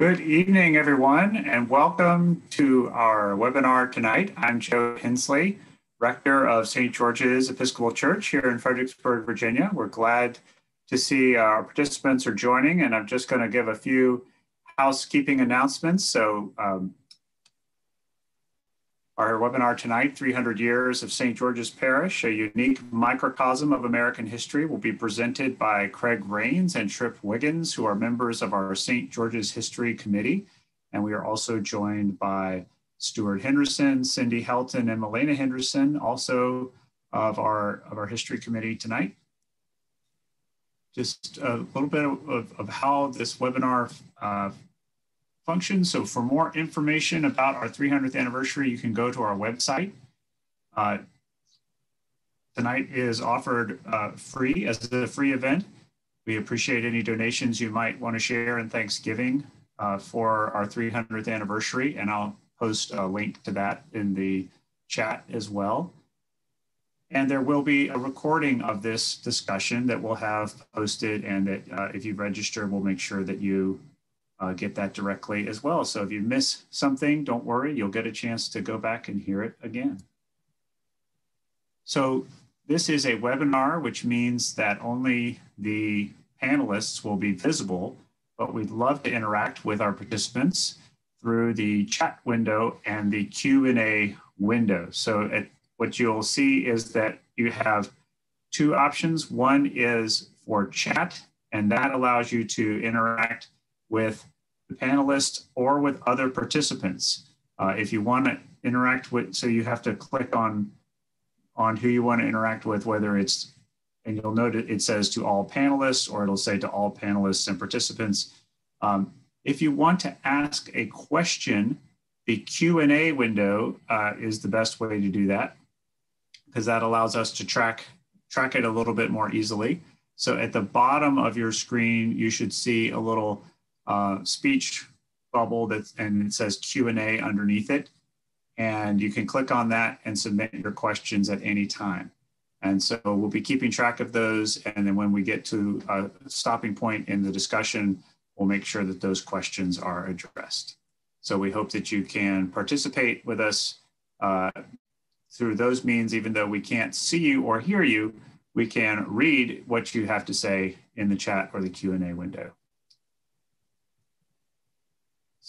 Good evening, everyone, and welcome to our webinar tonight. I'm Joe Hensley, Rector of St. George's Episcopal Church here in Fredericksburg, Virginia. We're glad to see our participants are joining, and I'm just going to give a few housekeeping announcements. So um, our webinar tonight, 300 Years of St. George's Parish, a unique microcosm of American history, will be presented by Craig Rains and Trip Wiggins, who are members of our St. George's History Committee. And we are also joined by Stuart Henderson, Cindy Helton, and Melena Henderson, also of our, of our History Committee tonight. Just a little bit of, of how this webinar uh, function. So for more information about our 300th anniversary, you can go to our website. Uh, tonight is offered uh, free as a free event. We appreciate any donations you might want to share in Thanksgiving uh, for our 300th anniversary, and I'll post a link to that in the chat as well. And there will be a recording of this discussion that we'll have posted and that uh, if you register, we'll make sure that you uh, get that directly as well. So if you miss something, don't worry, you'll get a chance to go back and hear it again. So this is a webinar, which means that only the panelists will be visible, but we'd love to interact with our participants through the chat window and the Q&A window. So at, what you'll see is that you have two options. One is for chat, and that allows you to interact with the panelists or with other participants. Uh, if you want to interact with, so you have to click on, on who you want to interact with, whether it's, and you'll note it, it says to all panelists or it'll say to all panelists and participants. Um, if you want to ask a question, the Q&A window uh, is the best way to do that because that allows us to track, track it a little bit more easily. So at the bottom of your screen, you should see a little uh, speech bubble that's and it says Q&A underneath it. And you can click on that and submit your questions at any time. And so we'll be keeping track of those. And then when we get to a stopping point in the discussion, we'll make sure that those questions are addressed. So we hope that you can participate with us uh, through those means, even though we can't see you or hear you, we can read what you have to say in the chat or the Q&A window.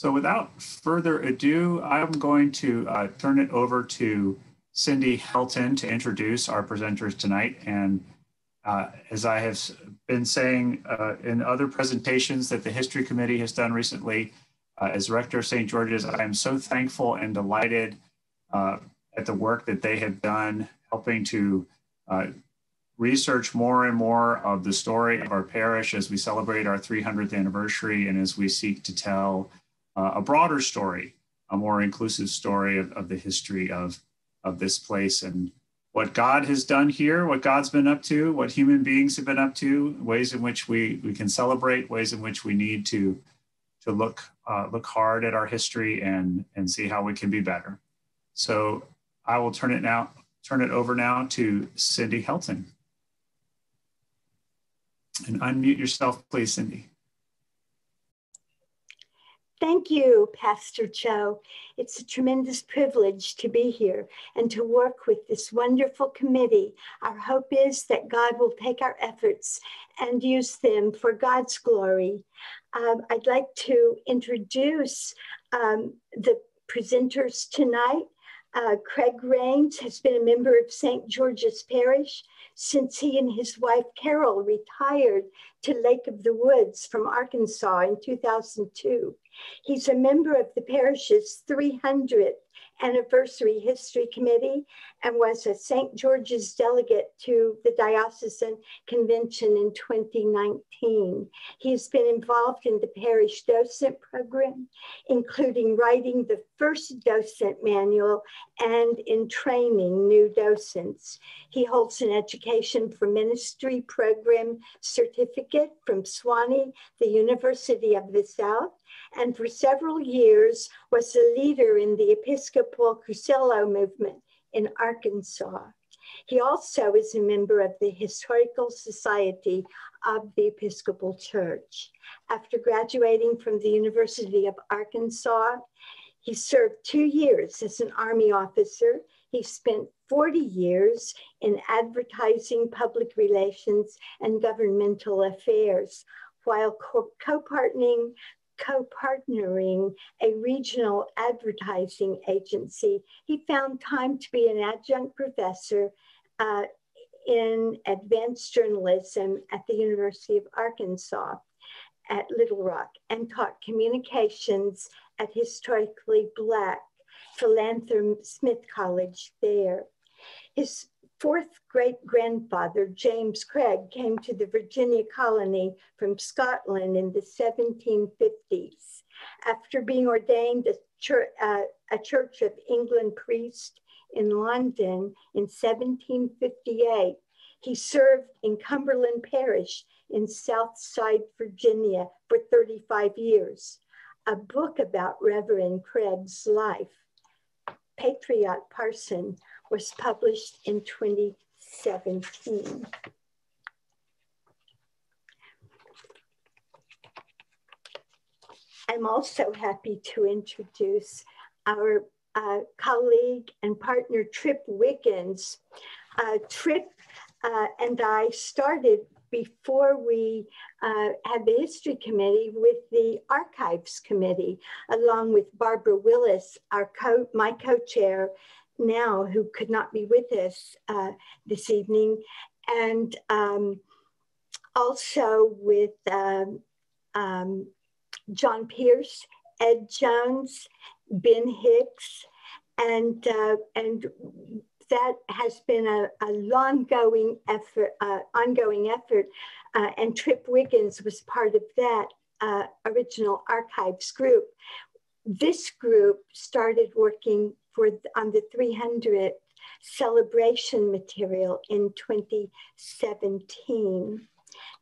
So without further ado, I'm going to uh, turn it over to Cindy Helton to introduce our presenters tonight. And uh, as I have been saying uh, in other presentations that the History Committee has done recently, uh, as Rector of St. George's, I am so thankful and delighted uh, at the work that they have done helping to uh, research more and more of the story of our parish as we celebrate our 300th anniversary and as we seek to tell uh, a broader story, a more inclusive story of, of the history of, of this place and what God has done here, what God's been up to, what human beings have been up to, ways in which we, we can celebrate, ways in which we need to, to look, uh, look hard at our history and, and see how we can be better. So I will turn it now, turn it over now to Cindy Helton. And unmute yourself, please, Cindy. Thank you, Pastor Joe. It's a tremendous privilege to be here and to work with this wonderful committee. Our hope is that God will take our efforts and use them for God's glory. Um, I'd like to introduce um, the presenters tonight. Uh, Craig Rains has been a member of St. George's Parish since he and his wife Carol retired to Lake of the Woods from Arkansas in 2002. He's a member of the parish's 300th anniversary history committee and was a St. George's delegate to the diocesan convention in 2019. He's been involved in the parish docent program, including writing the first docent manual and in training new docents. He holds an education for ministry program certificate from Sewanee, the University of the South, and for several years was a leader in the Episcopal Cursillo movement in Arkansas. He also is a member of the Historical Society of the Episcopal Church. After graduating from the University of Arkansas, he served two years as an Army officer. He spent 40 years in advertising, public relations, and governmental affairs while co-partnering co-partnering a regional advertising agency, he found time to be an adjunct professor uh, in advanced journalism at the University of Arkansas at Little Rock and taught communications at historically Black Philander Smith College there. His fourth great grandfather, James Craig, came to the Virginia colony from Scotland in the 1750s. After being ordained a church, uh, a church of England priest in London in 1758. He served in Cumberland Parish in Southside, Virginia for 35 years. A book about Reverend Craig's life, Patriot Parson, was published in 2017. I'm also happy to introduce our uh, colleague and partner Trip Wiggins. Uh, Trip uh, and I started before we uh, had the history committee with the archives committee, along with Barbara Willis, our co my co-chair now, who could not be with us uh, this evening, and um, also with um, um, John Pierce, Ed Jones, Ben Hicks, and uh, and that has been a, a long going effort, uh, ongoing effort, uh, and Trip Wiggins was part of that uh, original archives group. This group started working for on the 300 celebration material in 2017.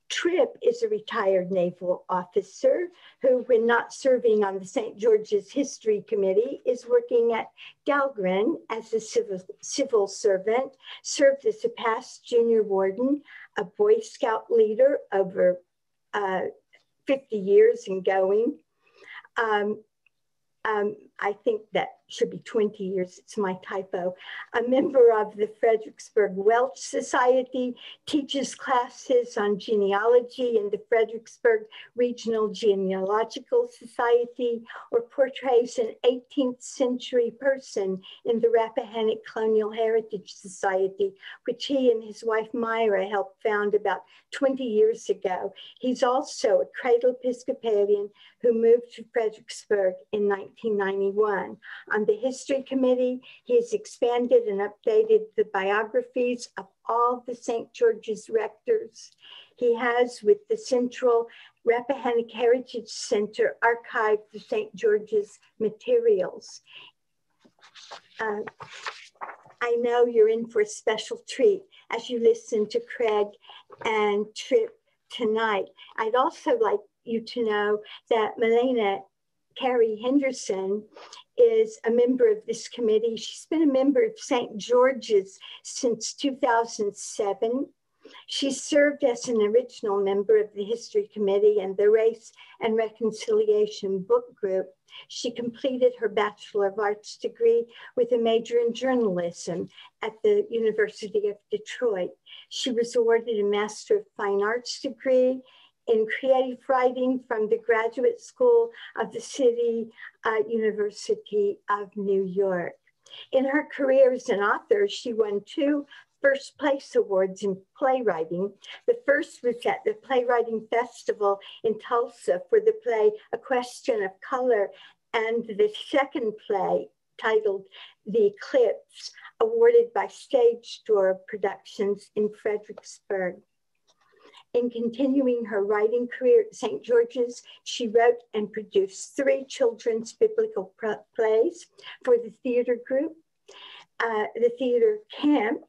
Trip is a retired naval officer who, when not serving on the St. George's History Committee, is working at Dahlgren as a civil, civil servant, served as a past junior warden, a Boy Scout leader over uh, 50 years and going. Um, um, I think that should be 20 years, it's my typo, a member of the Fredericksburg Welsh Society, teaches classes on genealogy in the Fredericksburg Regional Genealogical Society, or portrays an 18th century person in the Rappahannock Colonial Heritage Society, which he and his wife Myra helped found about 20 years ago. He's also a cradle Episcopalian who moved to Fredericksburg in 1991. On the History Committee, he has expanded and updated the biographies of all the St. George's rectors. He has, with the Central Rappahannock Heritage Center, archived the St. George's materials. Uh, I know you're in for a special treat as you listen to Craig and Trip tonight. I'd also like you to know that Melena Carrie Henderson is a member of this committee. She's been a member of St. George's since 2007. She served as an original member of the History Committee and the Race and Reconciliation Book Group. She completed her Bachelor of Arts degree with a major in journalism at the University of Detroit. She was awarded a Master of Fine Arts degree in creative writing from the Graduate School of the City uh, University of New York. In her career as an author, she won two first place awards in playwriting. The first was at the Playwriting Festival in Tulsa for the play A Question of Color, and the second play titled The Eclipse, awarded by Stage Door Productions in Fredericksburg. In continuing her writing career at St. George's, she wrote and produced three children's biblical plays for the theater group, uh, the theater camp,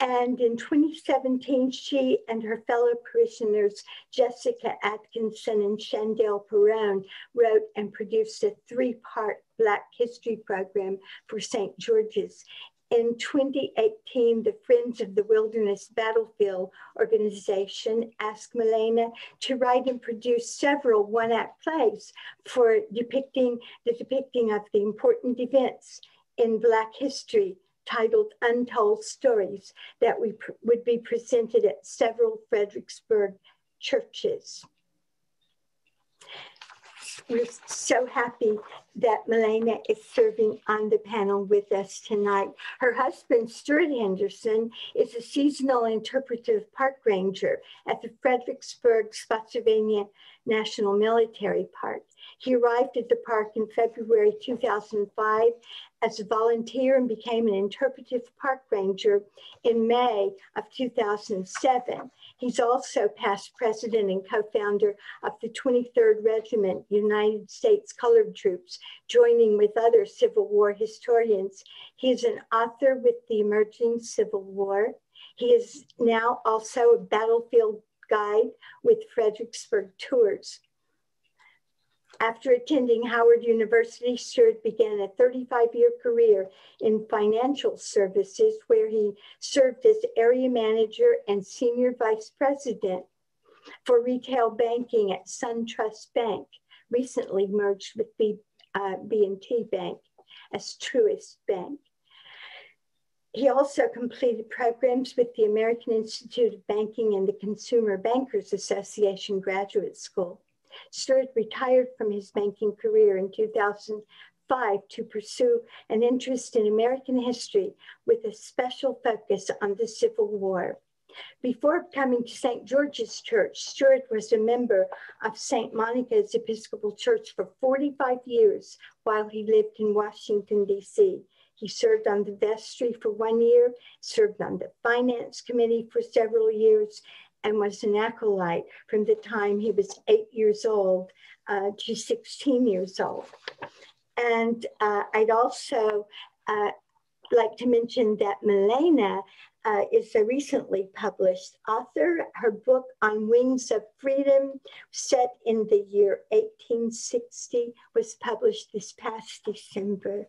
and in 2017, she and her fellow parishioners, Jessica Atkinson and Chandel Perone, wrote and produced a three part Black history program for St. George's. In 2018, the Friends of the Wilderness Battlefield organization asked Milena to write and produce several one-act plays for depicting the depicting of the important events in Black history titled Untold Stories that we would be presented at several Fredericksburg churches. We're so happy that Milena is serving on the panel with us tonight. Her husband, Stuart Henderson, is a seasonal interpretive park ranger at the Fredericksburg Spotsylvania National Military Park. He arrived at the park in February 2005 as a volunteer and became an interpretive park ranger in May of 2007. He's also past president and co-founder of the 23rd Regiment United States Colored Troops, joining with other Civil War historians. He is an author with the emerging Civil War. He is now also a battlefield guide with Fredericksburg Tours. After attending Howard University, Stuart began a 35 year career in financial services where he served as area manager and senior vice president for retail banking at SunTrust Bank, recently merged with B, uh, B&T Bank as Truist Bank. He also completed programs with the American Institute of Banking and the Consumer Bankers Association Graduate School. Stuart retired from his banking career in 2005 to pursue an interest in American history with a special focus on the Civil War. Before coming to St. George's Church, Stuart was a member of St. Monica's Episcopal Church for 45 years while he lived in Washington, D.C. He served on the vestry for one year, served on the finance committee for several years, and was an acolyte from the time he was eight years old uh, to 16 years old. And uh, I'd also uh, like to mention that Milena uh, is a recently published author. Her book on Wings of Freedom, set in the year 1860, was published this past December.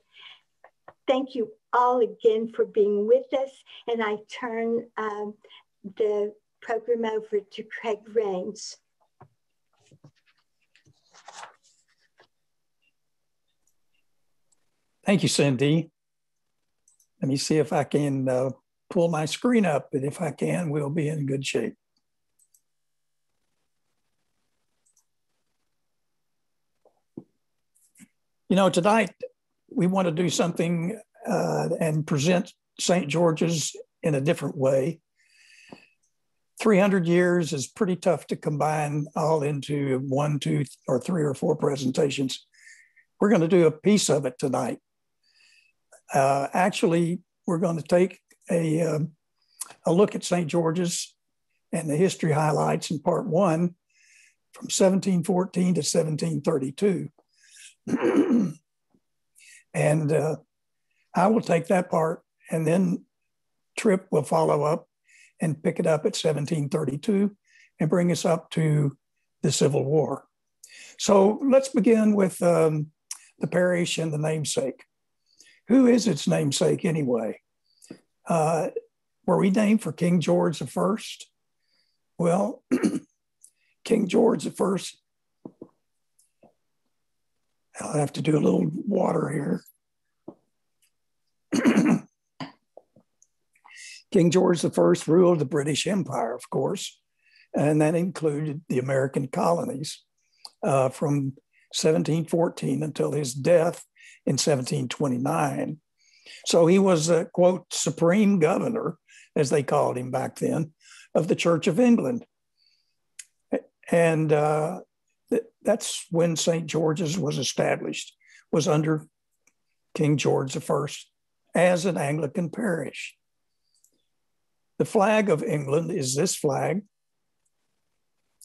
Thank you all again for being with us. And I turn um, the program over to Craig Rains. Thank you, Cindy. Let me see if I can uh, pull my screen up, and if I can, we'll be in good shape. You know, tonight we want to do something uh, and present St. George's in a different way. 300 years is pretty tough to combine all into one, two, or three or four presentations. We're going to do a piece of it tonight. Uh, actually, we're going to take a, uh, a look at St. George's and the history highlights in part one from 1714 to 1732. and uh, I will take that part, and then Trip will follow up and pick it up at 1732 and bring us up to the Civil War. So let's begin with um, the parish and the namesake. Who is its namesake anyway? Uh, were we named for King George I? Well, King George I, I'll have to do a little water here. King George I ruled the British Empire, of course, and that included the American colonies uh, from 1714 until his death in 1729. So he was a quote, supreme governor, as they called him back then, of the Church of England. And uh, th- that's when St. George's was established, was under King George I as an Anglican parish. The flag of England is this flag,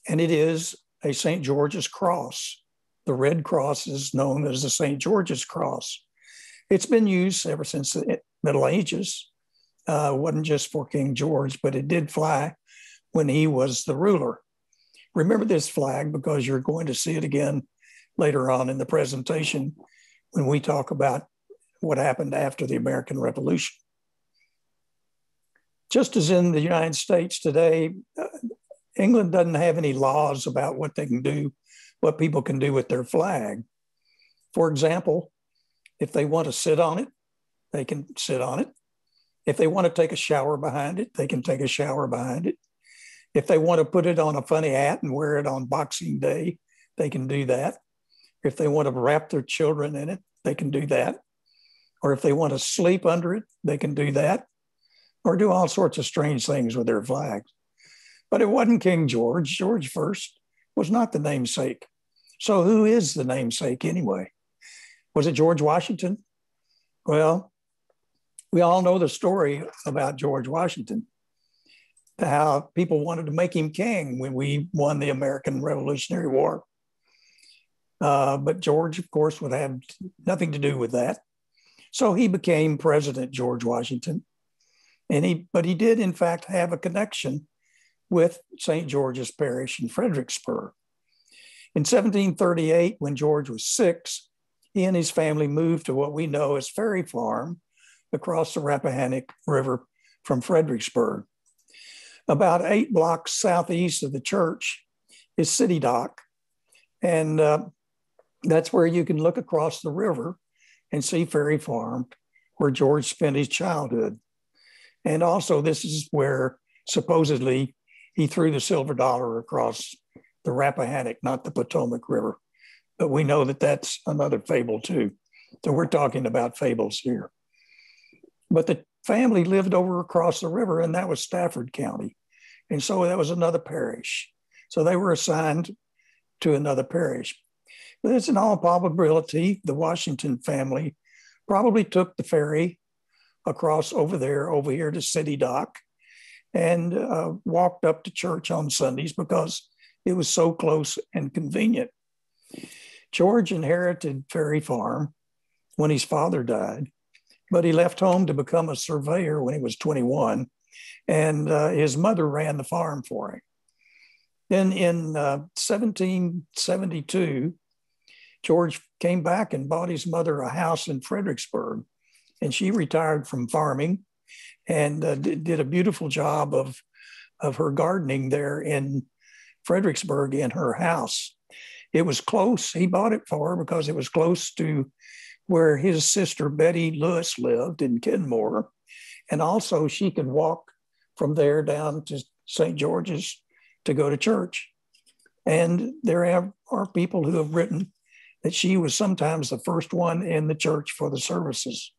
and it is a St. George's cross. The red cross is known as the St. George's cross. It's been used ever since the Middle Ages. Uh, wasn't just for King George, but it did fly when he was the ruler. Remember this flag because you're going to see it again later on in the presentation when we talk about what happened after the American Revolution. Just as in the United States today, uh, England doesn't have any laws about what they can do, what people can do with their flag. For example, if they want to sit on it, they can sit on it. If they want to take a shower behind it, they can take a shower behind it. If they want to put it on a funny hat and wear it on Boxing Day, they can do that. If they want to wrap their children in it, they can do that. Or if they want to sleep under it, they can do that. Or do all sorts of strange things with their flags. But it wasn't King George. George first was not the namesake. So who is the namesake anyway? Was it George Washington? Well, we all know the story about George Washington, how people wanted to make him king when we won the American Revolutionary War. Uh, but George, of course, would have nothing to do with that. So he became President George Washington. And he, but he did, in fact, have a connection with St. George's Parish in Fredericksburg. In 1738, when George was six, he and his family moved to what we know as Ferry Farm across the Rappahannock River from Fredericksburg. About eight blocks southeast of the church is City Dock. And uh, that's where you can look across the river and see Ferry Farm, where George spent his childhood. And also, this is where supposedly he threw the silver dollar across the Rappahannock, not the Potomac River. But we know that that's another fable too. So we're talking about fables here. But the family lived over across the river, and that was Stafford County. And so that was another parish. So they were assigned to another parish. But it's in all probability the Washington family probably took the ferry across over there, over here to City Dock, and uh, walked up to church on Sundays because it was so close and convenient. George inherited Ferry Farm when his father died, but he left home to become a surveyor when he was 21, and uh, his mother ran the farm for him. Then in uh, 1772, George came back and bought his mother a house in Fredericksburg, and she retired from farming and uh, did, did a beautiful job of, of her gardening there in Fredericksburg in her house. It was close. He bought it for her because it was close to where his sister Betty Lewis lived in Kenmore. And also, she could walk from there down to St. George's to go to church. And there have, are people who have written that she was sometimes the first one in the church for the services.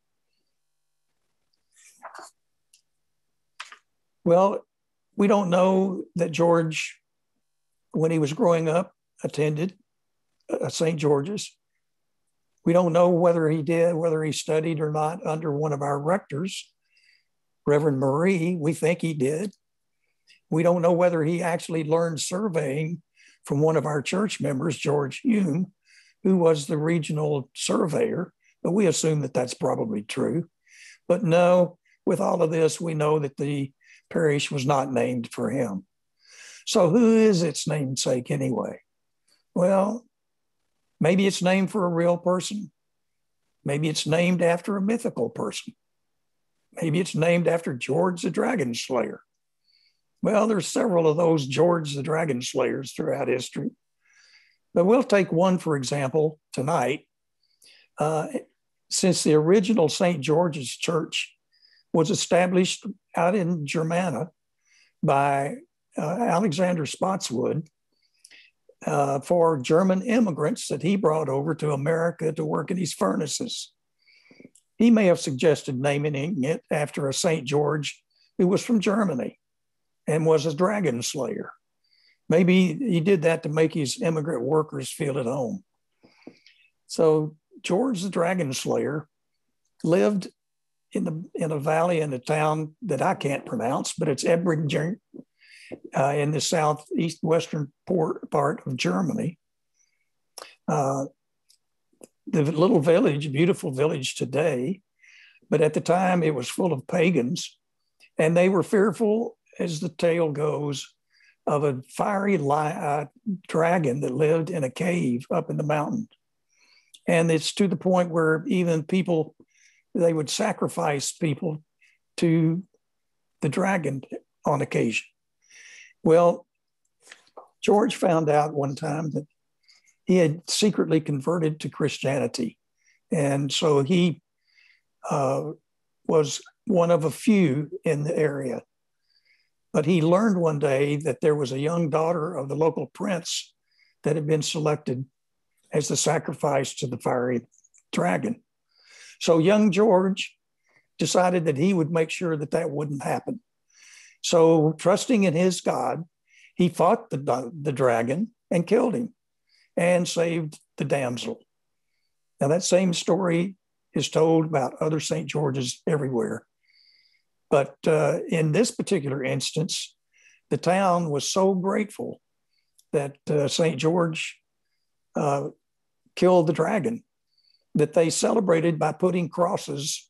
Well, we don't know that George, when he was growing up, attended uh, St. George's. We don't know whether he did, whether he studied or not under one of our rectors, Reverend Marye. We think he did. We don't know whether he actually learned surveying from one of our church members, George Hume, who was the regional surveyor, but we assume that that's probably true. But no, with all of this, we know that the parish was not named for him. So, who is its namesake anyway? Well, maybe it's named for a real person. Maybe it's named after a mythical person. Maybe it's named after George the Dragon Slayer. Well, there's several of those George the Dragon Slayers throughout history. But we'll take one, for example, tonight. Uh, since the original St. George's Church was established out in Germanna by uh, Alexander Spotswood uh, for German immigrants that he brought over to America to work in his furnaces. He may have suggested naming it after a St. George who was from Germany and was a dragon slayer. Maybe he did that to make his immigrant workers feel at home. So George the Dragon Slayer lived in the in a valley in a town that I can't pronounce, but it's Ebringen uh, in the southeast western port, part of Germany. Uh, the little village, beautiful village today, but at the time it was full of pagans, and they were fearful, as the tale goes, of a fiery li- uh, dragon that lived in a cave up in the mountain. And it's to the point where even people, they would sacrifice people to the dragon on occasion. Well, George found out one time that he had secretly converted to Christianity. And so he uh, was one of a few in the area. But he learned one day that there was a young daughter of the local prince that had been selected as the sacrifice to the fiery dragon. So young George decided that he would make sure that that wouldn't happen. So, trusting in his God, he fought the, the dragon and killed him and saved the damsel. Now, that same story is told about other St. George's everywhere. But uh, in this particular instance, the town was so grateful that uh, St. George uh, killed the dragon that they celebrated by putting crosses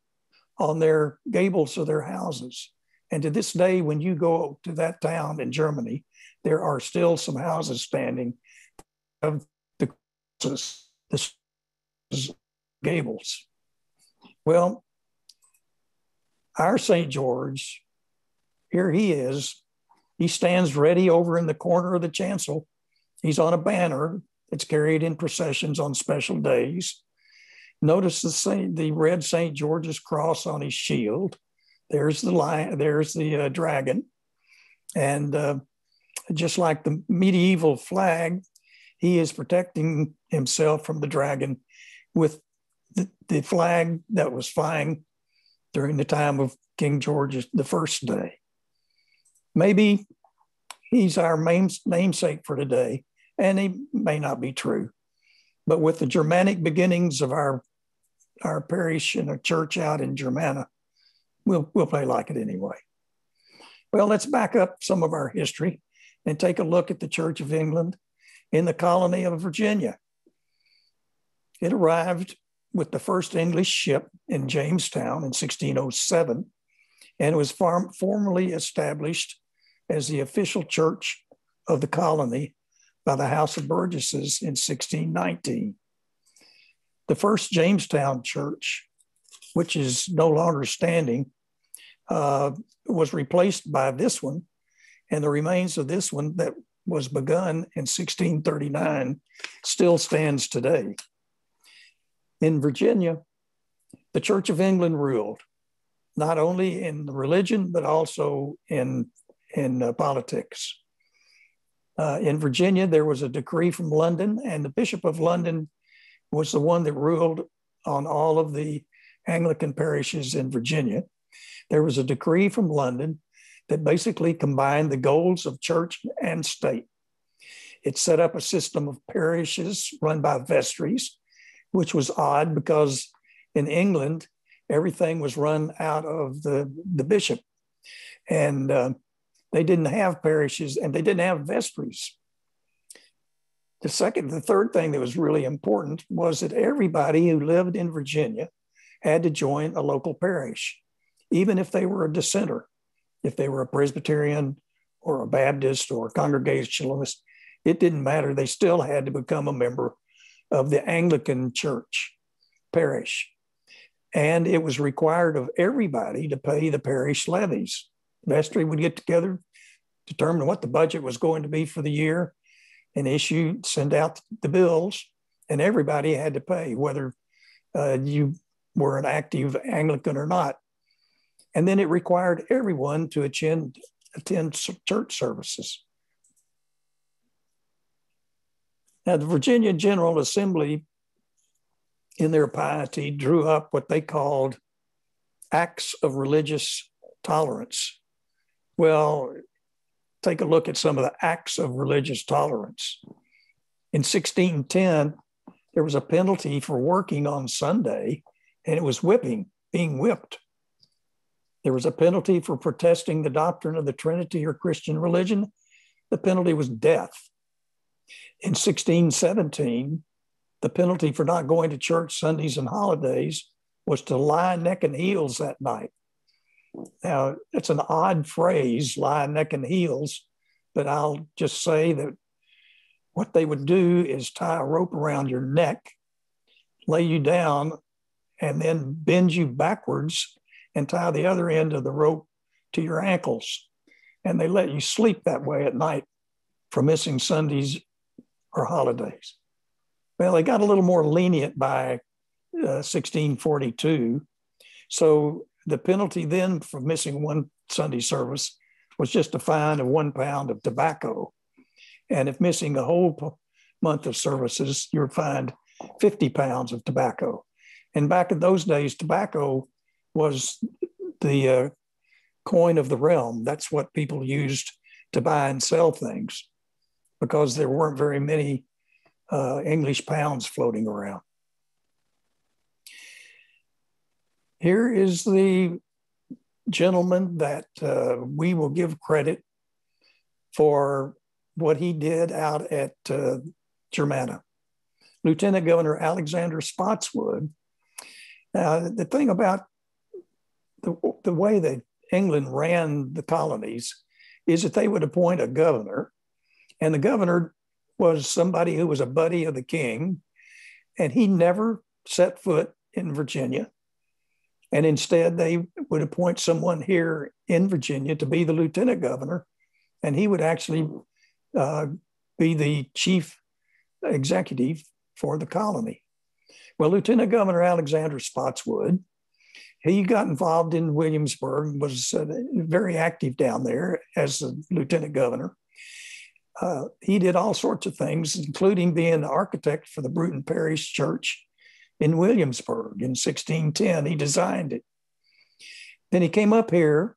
on their gables of their houses. And to this day, when you go to that town in Germany, there are still some houses standing of the, crosses, the gables. Well, our St. George, here he is. He stands ready over in the corner of the chancel. He's on a banner that's carried in processions on special days. Notice the Saint, the red St. George's cross on his shield. There's the lion, there's the uh, dragon. And uh, just like the medieval flag, he is protecting himself from the dragon with the, the flag that was flying during the time of King George the first day. Maybe he's our main, namesake for today, and he may not be true. But with the Germanic beginnings of our, our parish and a church out in Germanna, we'll, we'll play like it anyway. Well, let's back up some of our history and take a look at the Church of England in the colony of Virginia. It arrived with the first English ship in Jamestown in 1607 and was farm, formally established as the official church of the colony by the House of Burgesses in 1619. The first Jamestown church, which is no longer standing, uh, was replaced by this one, and the remains of this one that was begun in 1639 still stands today. In Virginia, the Church of England ruled, not only in religion, but also in, in uh, politics. Uh, in Virginia, there was a decree from London, and the Bishop of London was the one that ruled on all of the Anglican parishes in Virginia. There was a decree from London that basically combined the goals of church and state. It set up a system of parishes run by vestries, which was odd because in England, everything was run out of the, the bishop. And uh, they didn't have parishes and they didn't have vestries. The second, the third thing that was really important was that everybody who lived in Virginia had to join a local parish, even if they were a dissenter, if they were a Presbyterian or a Baptist or a Congregationalist, it didn't matter. They still had to become a member of the Anglican Church parish. And it was required of everybody to pay the parish levies. Vestry would get together, determine what the budget was going to be for the year, and issue, send out the bills, and everybody had to pay, whether uh, you were an active Anglican or not. And then it required everyone to attend, attend church services. Now, the Virginia General Assembly, in their piety, drew up what they called acts of religious tolerance. Well, take a look at some of the acts of religious tolerance. In 1610, there was a penalty for working on Sunday, and it was whipping, being whipped. There was a penalty for protesting the doctrine of the Trinity or Christian religion. The penalty was death. In 1617, the penalty for not going to church Sundays and holidays was to lie neck and heels that night. Now, it's an odd phrase, lie neck and heels, but I'll just say that what they would do is tie a rope around your neck, lay you down, and then bend you backwards and tie the other end of the rope to your ankles. And they let you sleep that way at night for missing Sundays or holidays. Well, they got a little more lenient by uh, 1642. So the penalty then for missing one Sunday service was just a fine of one pound of tobacco. And if missing a whole month of services, you're fined 50 pounds of tobacco. And back in those days, tobacco was the uh, coin of the realm. That's what people used to buy and sell things because there weren't very many uh, English pounds floating around. Here is the gentleman that uh, we will give credit for what he did out at uh, Germanna. Lieutenant Governor Alexander Spotswood. Now, the thing about the, the way that England ran the colonies is that they would appoint a governor, and the governor was somebody who was a buddy of the king, and he never set foot in Virginia. And instead, they would appoint someone here in Virginia to be the lieutenant governor, and he would actually uh, be the chief executive for the colony. Well, Lieutenant Governor Alexander Spotswood, he got involved in Williamsburg, was uh, very active down there as the lieutenant governor. Uh, he did all sorts of things, including being the architect for the Bruton Parish Church in Williamsburg in 1610. He designed it. Then he came up here.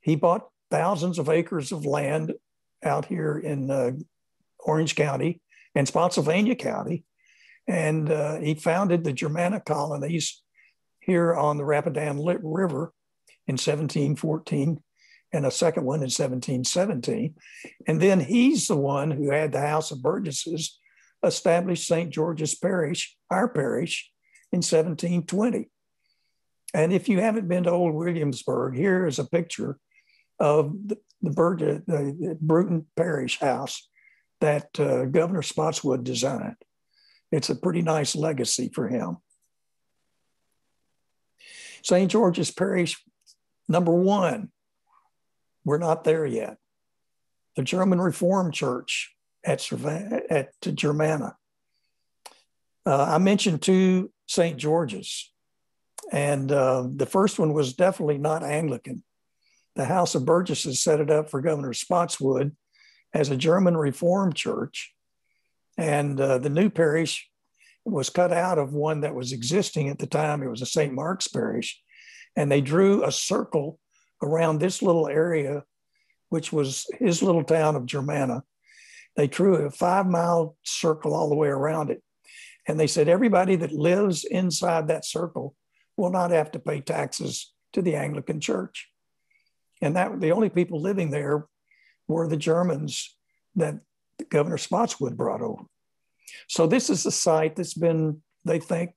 He bought thousands of acres of land out here in uh, Orange County and Spotsylvania County. And uh, he founded the Germanic colonies here on the Rapidan River in 1714 and a second one in 1717. And then he's the one who had the House of Burgesses establish St. George's Parish, our parish, in 1720. And if you haven't been to Old Williamsburg, here is a picture of the, the, the, the Bruton Parish House that uh, Governor Spotswood designed. It's a pretty nice legacy for him. St. George's Parish, number one, we're not there yet. The German Reformed Church at, at Germanna. Uh, I mentioned two St. George's, and uh, the first one was definitely not Anglican. The House of Burgesses set it up for Governor Spotswood as a German Reformed church. And uh, the new parish was cut out of one that was existing at the time. It was a St. Mark's parish. And they drew a circle around this little area, which was his little town of Germanna. They drew a five mile circle all the way around it. And they said everybody that lives inside that circle will not have to pay taxes to the Anglican Church. And that the only people living there were the Germans that Governor Spotswood brought over. So this is a site that's been, they think,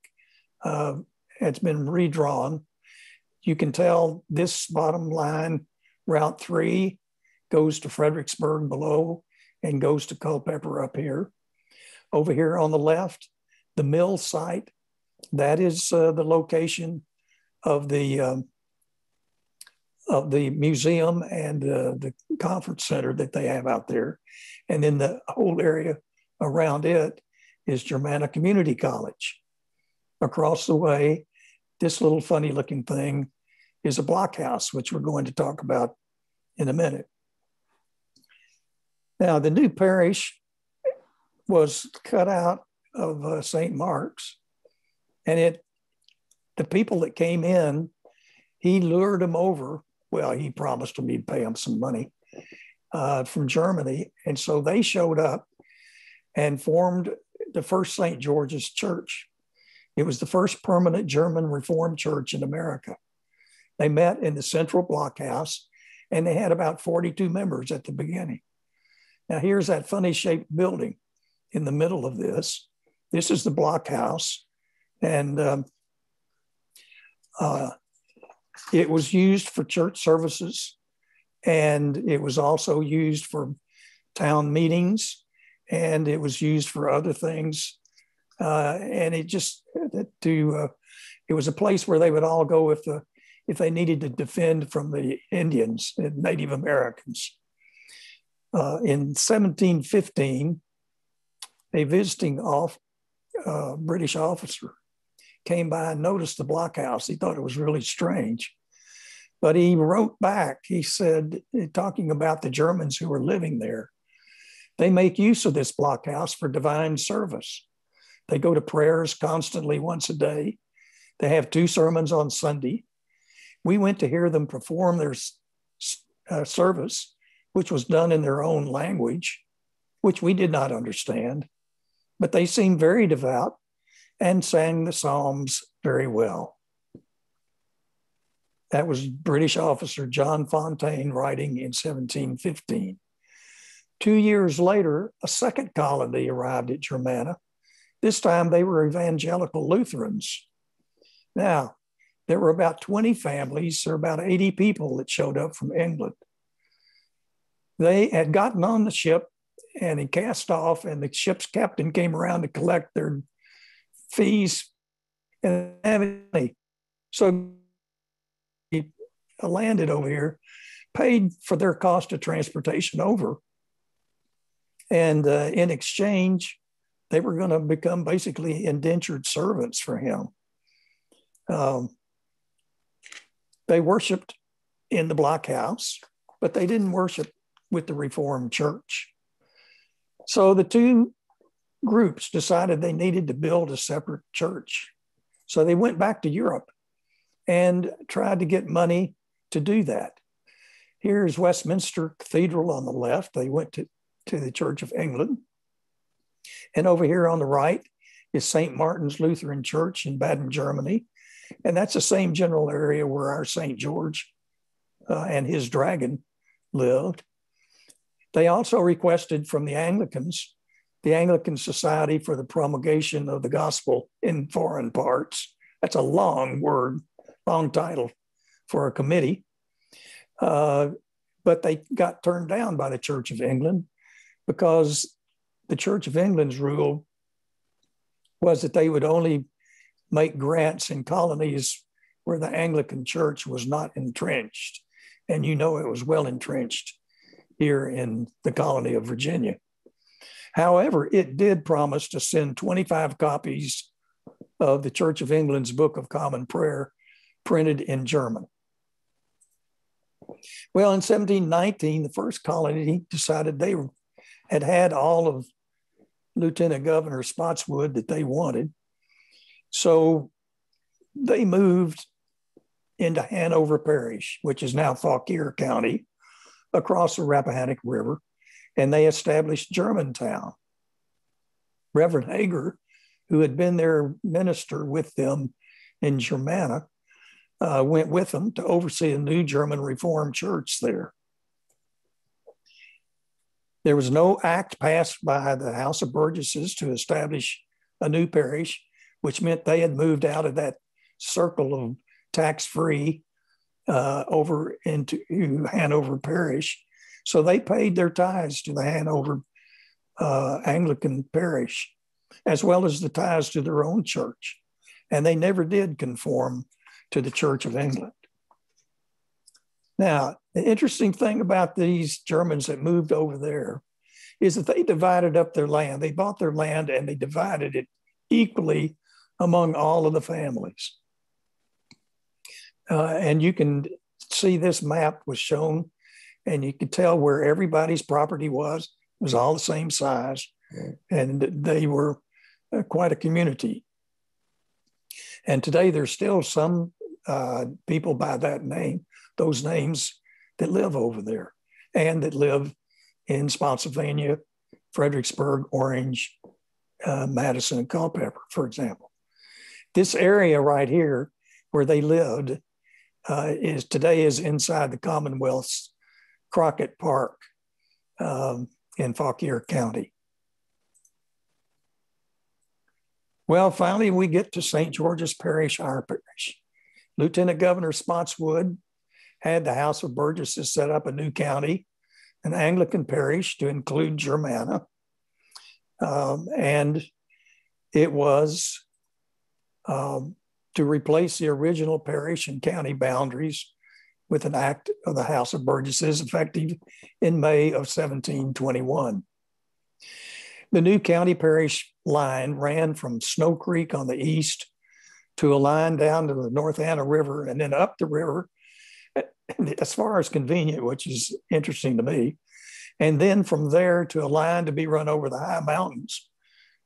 uh, it's been redrawn. You can tell this bottom line, Route 3, goes to Fredericksburg below and goes to Culpeper up here. Over here on the left, the mill site, that is uh, the location of the um, of the museum and uh, the conference center that they have out there. And then the whole area around it is Germanna Community College. Across the way, this little funny looking thing is a blockhouse, which we're going to talk about in a minute. Now, the new parish was cut out of uh, St. Mark's, and it the people that came in, he lured them over well, he promised them he'd pay them some money uh, from Germany. And so they showed up and formed the first St. George's Church. It was the first permanent German Reformed church in America. They met in the central blockhouse and they had about 42 members at the beginning. Now, here's that funny shaped building in the middle of this. This is the blockhouse. And um, uh, it was used for church services and it was also used for town meetings and it was used for other things. Uh, and it just to uh, it was a place where they would all go if the if they needed to defend from the Indians and Native Americans. Uh, in 1715, a visiting off, uh, British officer came by and noticed the blockhouse. He thought it was really strange. But he wrote back, he said, talking about the Germans who were living there, they make use of this blockhouse for divine service. They go to prayers constantly once a day. They have two sermons on Sunday. We went to hear them perform their uh, service, which was done in their own language, which we did not understand. But they seemed very devout and sang the Psalms very well. That was British officer John Fontaine writing in 1715. Two years later, a second colony arrived at Germanna. This time they were evangelical Lutherans. Now, there were about 20 families or about 80 people that showed up from England. They had gotten on the ship and he cast off, and the ship's captain came around to collect their fees and so he landed over here, paid for their cost of transportation over, and uh, in exchange, they were going to become basically indentured servants for him. Um, they worshiped in the blockhouse, but they didn't worship with the Reformed Church. So the two groups decided they needed to build a separate church. So they went back to Europe and tried to get money to do that. Here's Westminster Cathedral on the left. They went to, to the Church of England. And over here on the right is St. Martin's Lutheran Church in Baden, Germany. And that's the same general area where our St. George uh, and his dragon lived. They also requested from the Anglicans, the Anglican Society for the Promulgation of the Gospel in Foreign Parts. That's a long word, long title for a committee. Uh, but they got turned down by the Church of England because the Church of England's rule was that they would only make grants in colonies where the Anglican Church was not entrenched. And you know it was well entrenched here in the colony of Virginia. However, it did promise to send 25 copies of the Church of England's Book of Common Prayer printed in German. Well, in 1719, the first colony decided they had had all of Lieutenant Governor Spotswood that they wanted. So they moved into Hanover Parish, which is now Fauquier County, across the Rappahannock River, and they established Germantown. Reverend Hager, who had been their minister with them in Germanna, uh, went with them to oversee a new German Reformed church there. There was no act passed by the House of Burgesses to establish a new parish, which meant they had moved out of that circle of tax free uh, over into Hanover Parish. So they paid their tithes to the Hanover uh, Anglican Parish, as well as the tithes to their own church. And they never did conform to the Church of England. Now, the interesting thing about these Germans that moved over there is that they divided up their land. They bought their land and they divided it equally among all of the families. Uh, and you can see this map was shown, and you could tell where everybody's property was. It was all the same size, and they were uh, quite a community. And today, there's still some uh, people by that name, those names that live over there and that live in Spotsylvania, Fredericksburg, Orange, uh, Madison, and Culpeper, for example. This area right here where they lived uh, is today is inside the Commonwealth's Crockett Park um, in Fauquier County. Well, finally, we get to St. George's Parish, our parish. Lieutenant Governor Spotswood had the House of Burgesses set up a new county, an Anglican parish to include Germanna. Um, and it was um, to replace the original parish and county boundaries with an act of the House of Burgesses effective in May of 1721. The new county parish line ran from Snow Creek on the east to a line down to the North Anna River and then up the river as far as convenient, which is interesting to me. And then from there to a line to be run over the high mountains,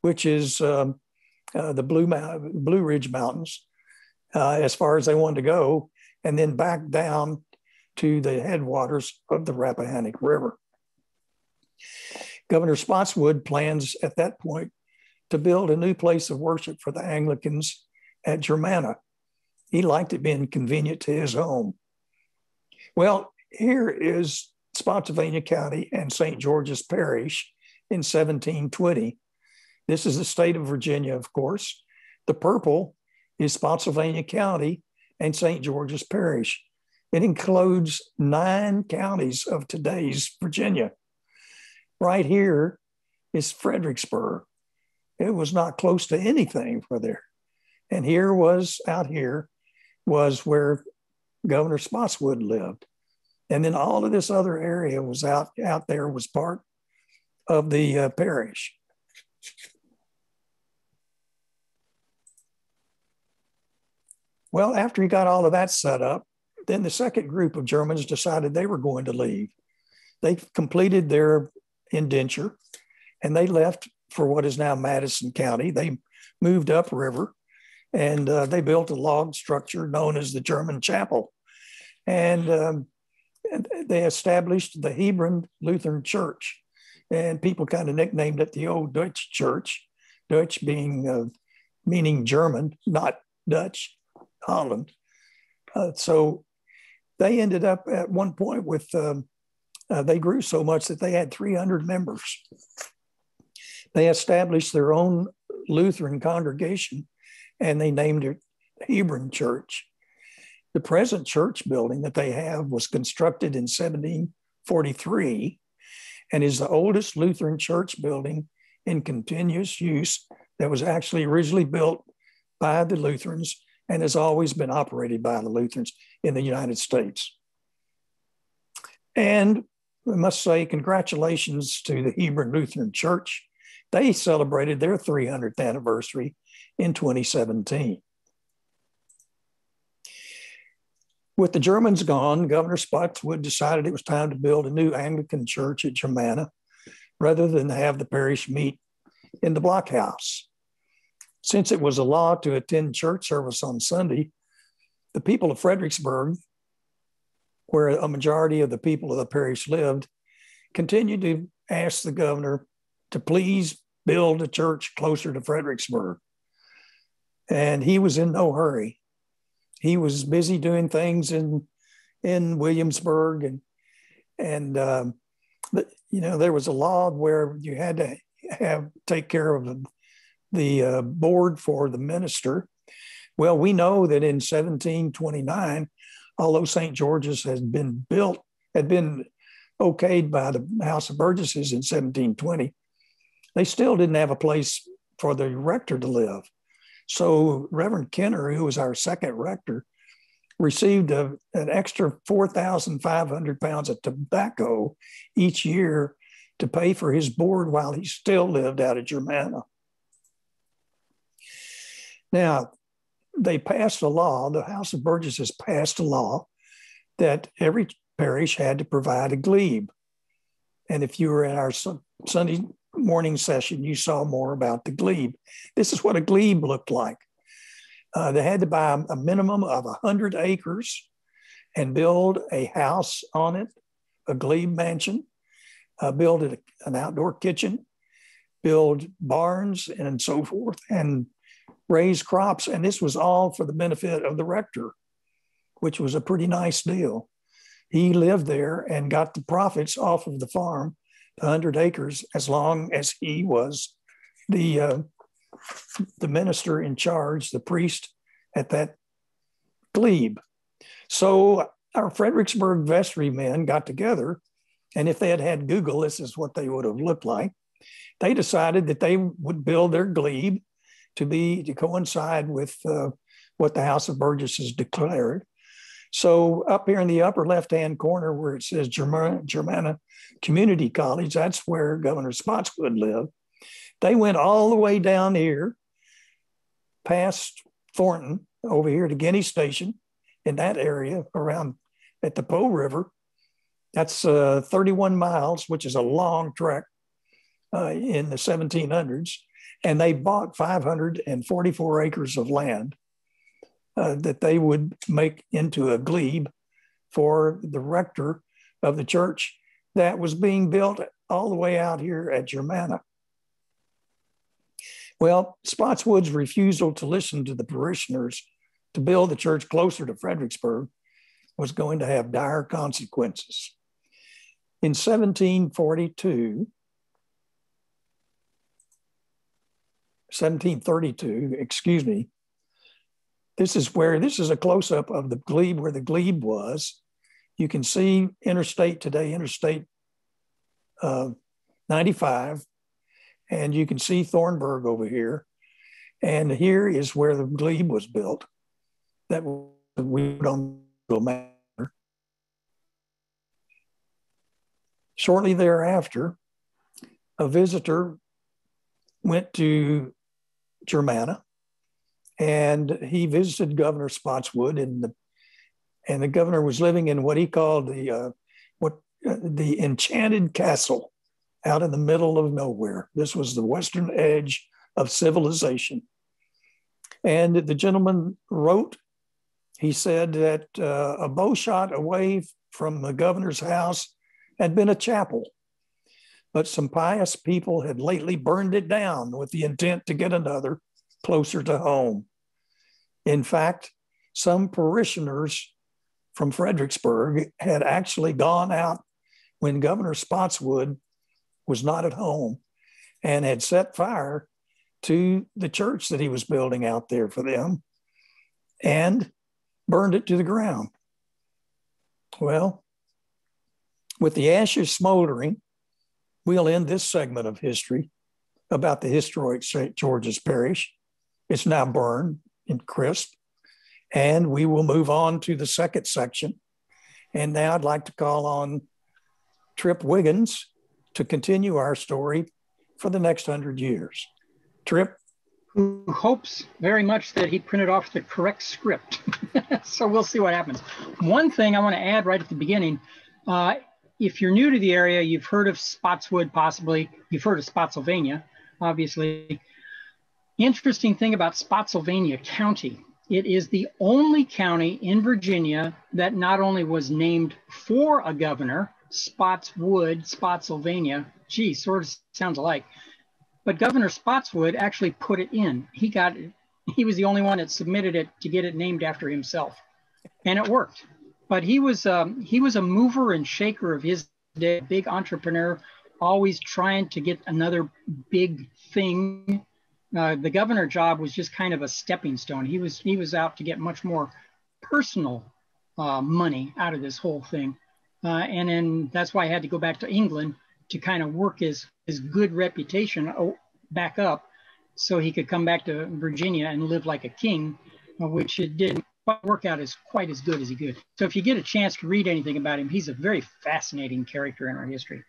which is um, uh, the Blue, Blue Ridge Mountains, uh, as far as they wanted to go, and then back down to the headwaters of the Rappahannock River. Governor Spotswood plans at that point to build a new place of worship for the Anglicans at Germanna. He liked it being convenient to his home. Well, here is Spotsylvania County and St. George's Parish in 1720. This is the state of Virginia, of course. The purple is Spotsylvania County and St. George's Parish. It includes nine counties of today's Virginia. Right here is Fredericksburg. It was not close to anything for there. And here was out here was where Governor Spotswood lived. And then all of this other area was out, out there was part of the uh, parish. Well, after he got all of that set up, then the second group of Germans decided they were going to leave. They completed their indenture and they left for what is now Madison County. They moved upriver and uh, they built a log structure known as the German Chapel. And um, they established the Hebron Lutheran Church. And people kind of nicknamed it the Old Dutch Church, Dutch being uh, meaning German, not Dutch, Holland. Uh, so they ended up at one point with, um, uh, they grew so much that they had 300 members. They established their own Lutheran congregation and they named it Hebron Church. The present church building that they have was constructed in 1743 and is the oldest Lutheran church building in continuous use that was actually originally built by the Lutherans and has always been operated by the Lutherans in the United States. And I must say, congratulations to the Hebron Lutheran Church. They celebrated their 300th anniversary in 2017. With the Germans gone, Governor Spotswood decided it was time to build a new Anglican church at Germanna rather than have the parish meet in the blockhouse. Since it was a law to attend church service on Sunday, the people of Fredericksburg, where a majority of the people of the parish lived, continued to ask the governor to please build a church closer to Fredericksburg. And he was in no hurry he was busy doing things in in Williamsburg and and um, but you know there was a law where you had to have take care of the, uh, board for the minister. Well, we know that in 1729, although St. George's had been built, had been okayed by the House of Burgesses in 1720, they still didn't have a place for the rector to live. So Reverend Kenner, who was our second rector, received a, an extra 4,500 pounds of tobacco each year to pay for his board while he still lived out of Germanna. Now, they passed a law, the House of Burgesses passed a law that every parish had to provide a glebe. And if you were in our Sunday morning session, you saw more about the glebe. This is what a glebe looked like. Uh, they had to buy a minimum of 100 acres and build a house on it, a glebe mansion, uh, build an outdoor kitchen, build barns and so forth, and raise crops. And this was all for the benefit of the rector, which was a pretty nice deal. He lived there and got the profits off of the farm 100 acres as long as he was the uh, the minister in charge, the priest at that glebe. So our Fredericksburg vestry men got together, and if they had had Google, this is what they would have looked like. They decided that they would build their glebe to be to coincide with uh, what the House of Burgesses declared. So up here in the upper left-hand corner where it says Germanna, Germanna Community College, that's where Governor Spotswood lived. They went all the way down here, past Thornton, over here to Guinea Station, in that area around at the Po River. That's uh, 31 miles, which is a long trek uh, in the 1700s. And they bought 544 acres of land uh, that they would make into a glebe for the rector of the church that was being built all the way out here at Germanna. Well, Spotswood's refusal to listen to the parishioners to build the church closer to Fredericksburg was going to have dire consequences. In 1742, 1732, excuse me, this is where, this is a close up of the glebe where the glebe was. You can see interstate today, interstate uh, 95, and you can see Thornburg over here. And here is where the glebe was built that we don't matter. Shortly thereafter, a visitor went to Germanna and he visited Governor Spotswood and the and the governor was living in what he called the uh, what uh, the enchanted castle out in the middle of nowhere. This was the western edge of civilization. And the gentleman wrote, he said that uh, a bow shot away from the governor's house had been a chapel, but some pious people had lately burned it down with the intent to get another closer to home. In fact, some parishioners from Fredericksburg had actually gone out when Governor Spotswood was not at home and had set fire to the church that he was building out there for them and burned it to the ground. Well, with the ashes smoldering, we'll end this segment of history about the historic St. George's Parish. It's now burned and crisp. And we will move on to the second section. And now I'd like to call on Trip Wiggins to continue our story for the next hundred years. Trip? Who hopes very much that he printed off the correct script. so we'll see what happens. One thing I want to add right at the beginning uh, if you're new to the area, you've heard of Spotswood, possibly. You've heard of Spotsylvania, obviously. Interesting thing about Spotsylvania County it is the only county in Virginia that not only was named for a governor, Spotswood, Spotsylvania, gee, sort of sounds alike, but Governor Spotswood actually put it in. He got it, he was the only one that submitted it to get it named after himself, and it worked but he was um, he was a mover and shaker of his day, big entrepreneur, always trying to get another big thing. Uh, the governor job was just kind of a stepping stone. He was he was out to get much more personal uh, money out of this whole thing, uh, and then that's why I had to go back to England to kind of work his his good reputation back up, so he could come back to Virginia and live like a king, uh, which it didn't work out as quite as good as he could. So if you get a chance to read anything about him, he's a very fascinating character in our history.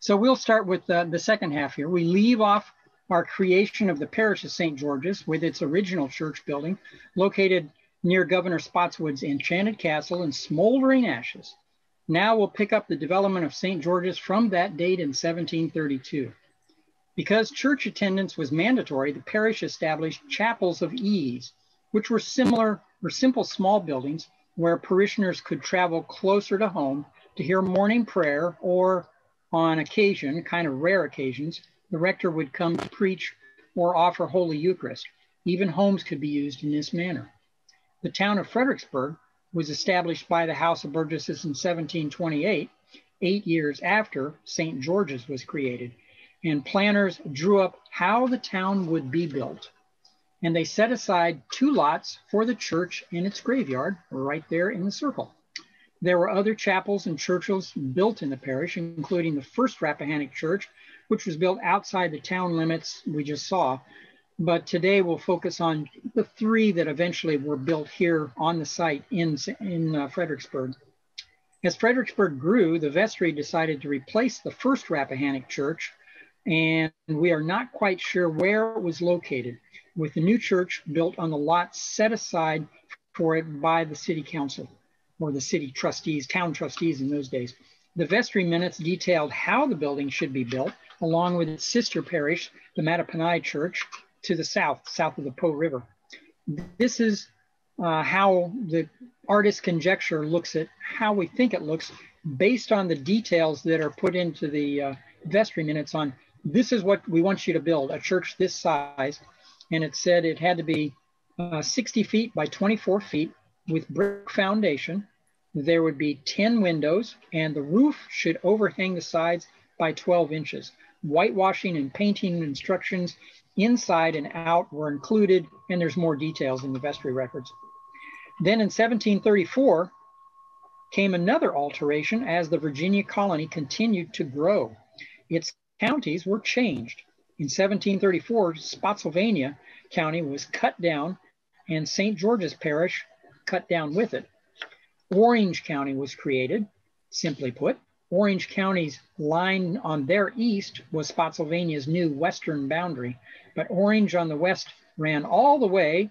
So we'll start with uh, the second half here. We leave off our creation of the parish of St. George's with its original church building located near Governor Spotswood's enchanted castle in smoldering ashes. Now we'll pick up the development of St. George's from that date in 1732. Because church attendance was mandatory, the parish established chapels of ease, which were similar were simple small buildings where parishioners could travel closer to home to hear morning prayer or on occasion, kind of rare occasions, the rector would come to preach or offer Holy Eucharist. Even homes could be used in this manner. The town of Fredericksburg was established by the House of Burgesses in 1728, eight years after St. George's was created, and planners drew up how the town would be built and they set aside two lots for the church and its graveyard right there in the circle. There were other chapels and churches built in the parish, including the first Rappahannock Church, which was built outside the town limits we just saw. but today we'll focus on the three that eventually were built here on the site in, in uh, Fredericksburg. As Fredericksburg grew, the vestry decided to replace the first Rappahannock church, and we are not quite sure where it was located, with the new church built on the lot set aside for it by the city council or the city trustees, town trustees in those days. The vestry minutes detailed how the building should be built, along with its sister parish, the Mattaponi Church, to the south, south of the Po River. This is uh, how the artist conjecture looks at how we think it looks based on the details that are put into the uh, vestry minutes on this is what we want you to build a church this size. And it said it had to be uh, 60 feet by 24 feet with brick foundation. There would be 10 windows, and the roof should overhang the sides by 12 inches. Whitewashing and painting instructions inside and out were included, and there's more details in the vestry records. Then in 1734 came another alteration as the Virginia colony continued to grow. Its counties were changed. In 1734, Spotsylvania County was cut down and St. George's Parish cut down with it. Orange County was created, simply put. Orange County's line on their east was Spotsylvania's new western boundary, but Orange on the west ran all the way,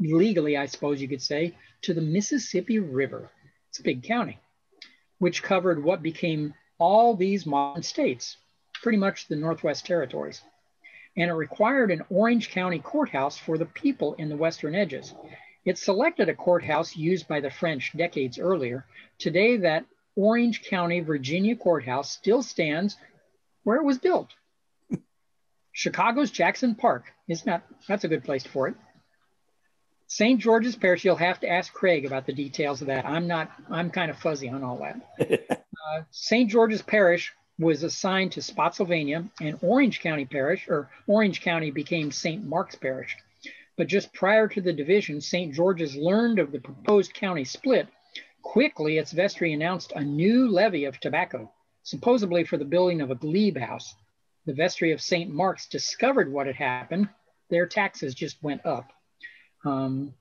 legally, I suppose you could say, to the Mississippi River. It's a big county, which covered what became all these modern states, pretty much the Northwest Territories and it required an Orange County courthouse for the people in the western edges. It selected a courthouse used by the French decades earlier. Today, that Orange County, Virginia courthouse still stands where it was built. Chicago's Jackson Park. Isn't that, that's a good place for it. St. George's Parish, you'll have to ask Craig about the details of that. I'm not, I'm kind of fuzzy on all that. uh, St. George's Parish was assigned to Spotsylvania, and Orange County Parish, or Orange County became St. Mark's Parish. But just prior to the division, St. George's learned of the proposed county split. Quickly, its vestry announced a new levy of tobacco, supposedly for the building of a glebe house. The vestry of St. Mark's discovered what had happened. Their taxes just went up. Um,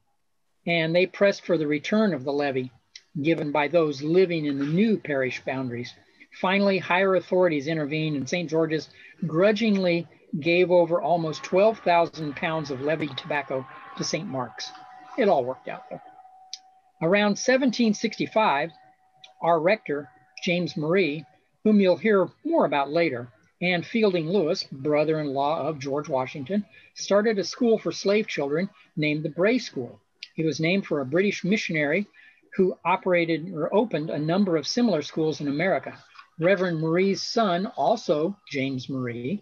and they pressed for the return of the levy given by those living in the new parish boundaries. Finally, higher authorities intervened and St. George's grudgingly gave over almost 12,000 pounds of levied tobacco to St. Mark's. It all worked out though. Around 1765, our rector, James Marye, whom you'll hear more about later, and Fielding Lewis, brother in law of George Washington, started a school for slave children named the Bray School. It was named for a British missionary who operated or opened a number of similar schools in America. Reverend Marye's son, also James Marye,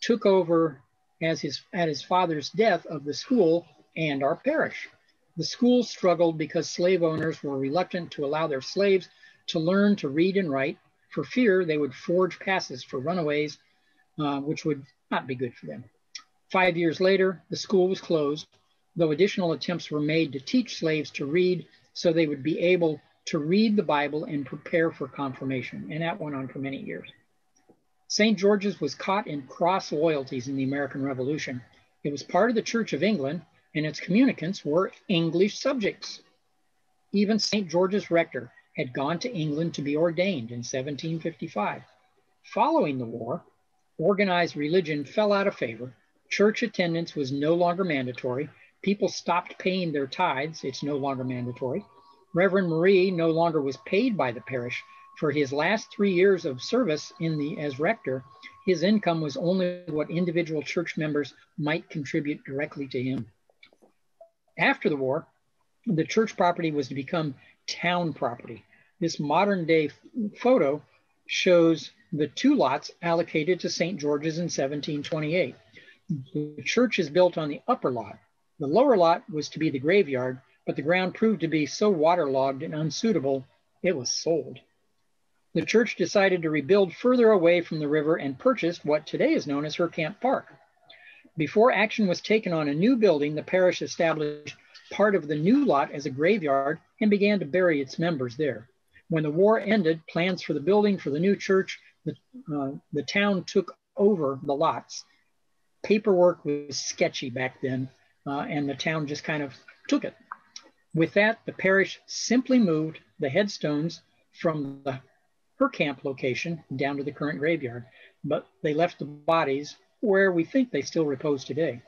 took over as his at his father's death of the school and our parish. The school struggled because slave owners were reluctant to allow their slaves to learn to read and write for fear they would forge passes for runaways, uh, which would not be good for them. Five years later, the school was closed, though additional attempts were made to teach slaves to read so they would be able to read the Bible and prepare for confirmation, and that went on for many years. St. George's was caught in cross loyalties in the American Revolution. It was part of the Church of England, and its communicants were English subjects. Even St. George's rector had gone to England to be ordained in 1755. Following the war, organized religion fell out of favor. Church attendance was no longer mandatory. People stopped paying their tithes. It's no longer mandatory. Reverend Marye no longer was paid by the parish. For his last three years of service in the as rector, his income was only what individual church members might contribute directly to him. After the war, the church property was to become town property. This modern day photo shows the two lots allocated to St. George's in 1728. The church is built on the upper lot. The lower lot was to be the graveyard, but the ground proved to be so waterlogged and unsuitable, it was sold. The church decided to rebuild further away from the river and purchased what today is known as Hurkamp park. Before action was taken on a new building, the parish established part of the new lot as a graveyard and began to bury its members there. When the war ended, plans for the building for the new church, the, uh, the town took over the lots. paperwork was sketchy back then, uh, and the town just kind of took it. With that, the parish simply moved the headstones from the Hurkamp location down to the current graveyard, but they left the bodies where we think they still repose today.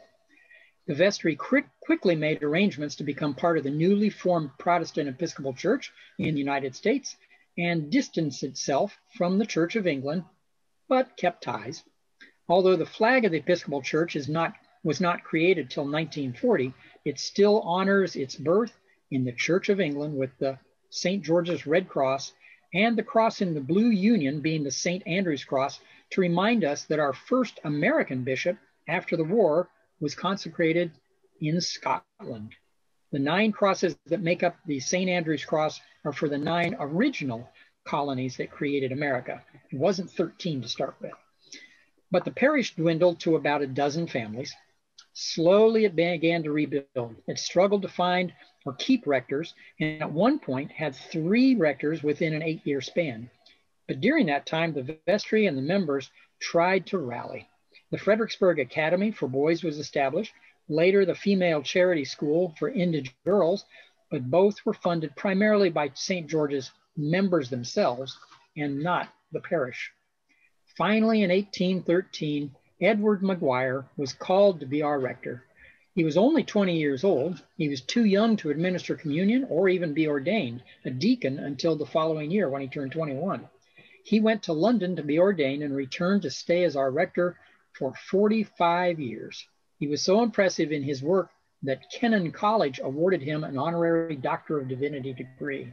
The vestry quick, quickly made arrangements to become part of the newly formed Protestant Episcopal Church in the United States and distanced itself from the Church of England, but kept ties. Although the flag of the Episcopal Church is not, was not created till 1940, it still honors its birth in the Church of England with the St. George's Red Cross and the cross in the blue union being the St. Andrew's Cross to remind us that our first American bishop after the war was consecrated in Scotland. The nine crosses that make up the St. Andrew's Cross are for the nine original colonies that created America. It wasn't 13 to start with. But the parish dwindled to about a dozen families. Slowly it began to rebuild. It struggled to find or keep rectors, and at one point had three rectors within an eight year span. But during that time, the vestry and the members tried to rally. The Fredericksburg Academy for Boys was established, later the Female Charity School for indigent girls, but both were funded primarily by St. George's members themselves and not the parish. Finally, in 1813, Edward McGuire was called to be our rector. He was only 20 years old. He was too young to administer communion or even be ordained a deacon until the following year when he turned 21. He went to London to be ordained and returned to stay as our rector for 45 years. He was so impressive in his work that Kenyon College awarded him an honorary Doctor of Divinity degree.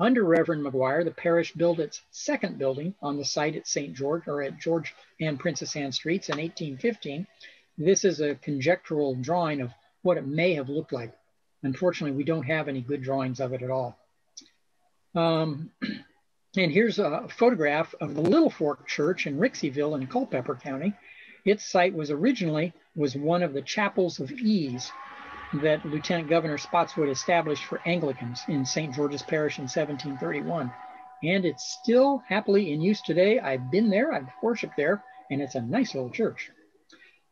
Under Reverend McGuire, the parish built its second building on the site at St. George or at George and Princess Anne Streets in 1815. This is a conjectural drawing of what it may have looked like. Unfortunately, we don't have any good drawings of it at all. Um, And here's a photograph of the Little Fork Church in Rixieville in Culpeper County. Its site was originally was one of the chapels of ease that Lieutenant Governor Spotswood established for Anglicans in St. George's Parish in 1731. And it's still happily in use today. I've been there, I've worshiped there, and it's a nice little church.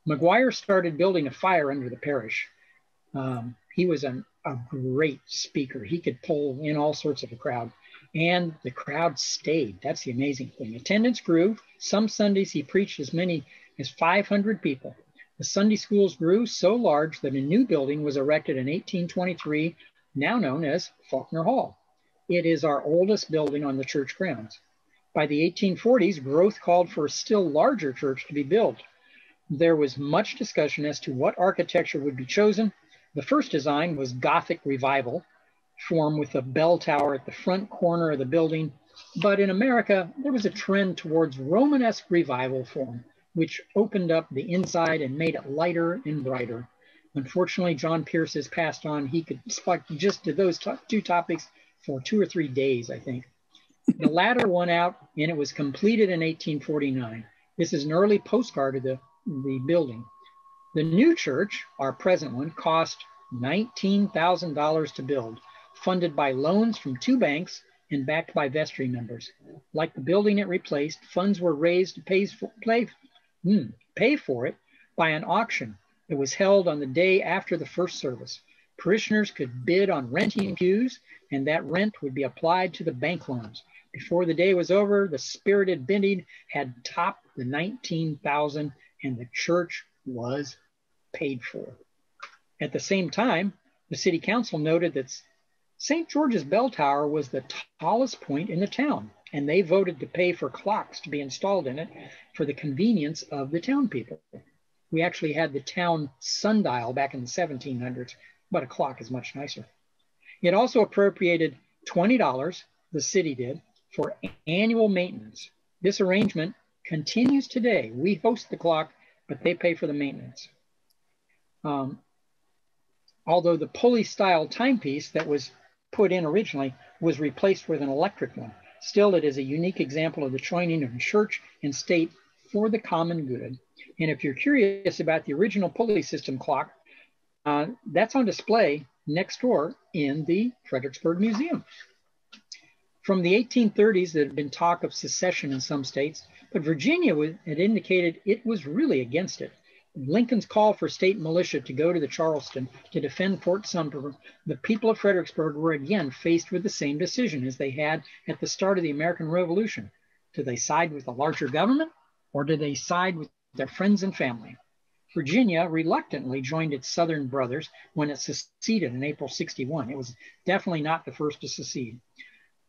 McGuire started building a fire under the parish. Um, he was an, a great speaker. He could pull in all sorts of a crowd and the crowd stayed. That's the amazing thing. Attendance grew. Some Sundays he preached as many as 500 people. The Sunday schools grew so large that a new building was erected in 1823, now known as Faulkner Hall. It is our oldest building on the church grounds. By the 1840s, growth called for a still larger church to be built. There was much discussion as to what architecture would be chosen. The first design was Gothic Revival, form with a bell tower at the front corner of the building. But in America, there was a trend towards Romanesque revival form, which opened up the inside and made it lighter and brighter. Unfortunately, John Pierce has passed on. He could speak just to those two topics for two or three days, I think. The latter won out and it was completed in 1849. This is an early postcard of the, the building. The new church, our present one, cost $19,000 to build funded by loans from two banks and backed by vestry members. Like the building it replaced, funds were raised to pay for, play, hmm, pay for it by an auction that was held on the day after the first service. Parishioners could bid on renting pews, and that rent would be applied to the bank loans. Before the day was over, the spirited bidding had topped the 19,000 and the church was paid for. At the same time, the city council noted that St. George's Bell Tower was the tallest point in the town, and they voted to pay for clocks to be installed in it for the convenience of the town people. We actually had the town sundial back in the 1700s, but a clock is much nicer. It also appropriated $20, the city did, for annual maintenance. This arrangement continues today. We host the clock, but they pay for the maintenance. Um, although the pulley style timepiece that was put in originally was replaced with an electric one. Still, it is a unique example of the joining of church and state for the common good. And if you're curious about the original pulley system clock, uh, that's on display next door in the Fredericksburg Museum. From the 1830s, there had been talk of secession in some states, but Virginia had indicated it was really against it. Lincoln's call for state militia to go to the Charleston to defend Fort Sumter, the people of Fredericksburg were again faced with the same decision as they had at the start of the American Revolution. Do they side with the larger government or do they side with their friends and family? Virginia reluctantly joined its southern brothers when it seceded in April 61. It was definitely not the first to secede.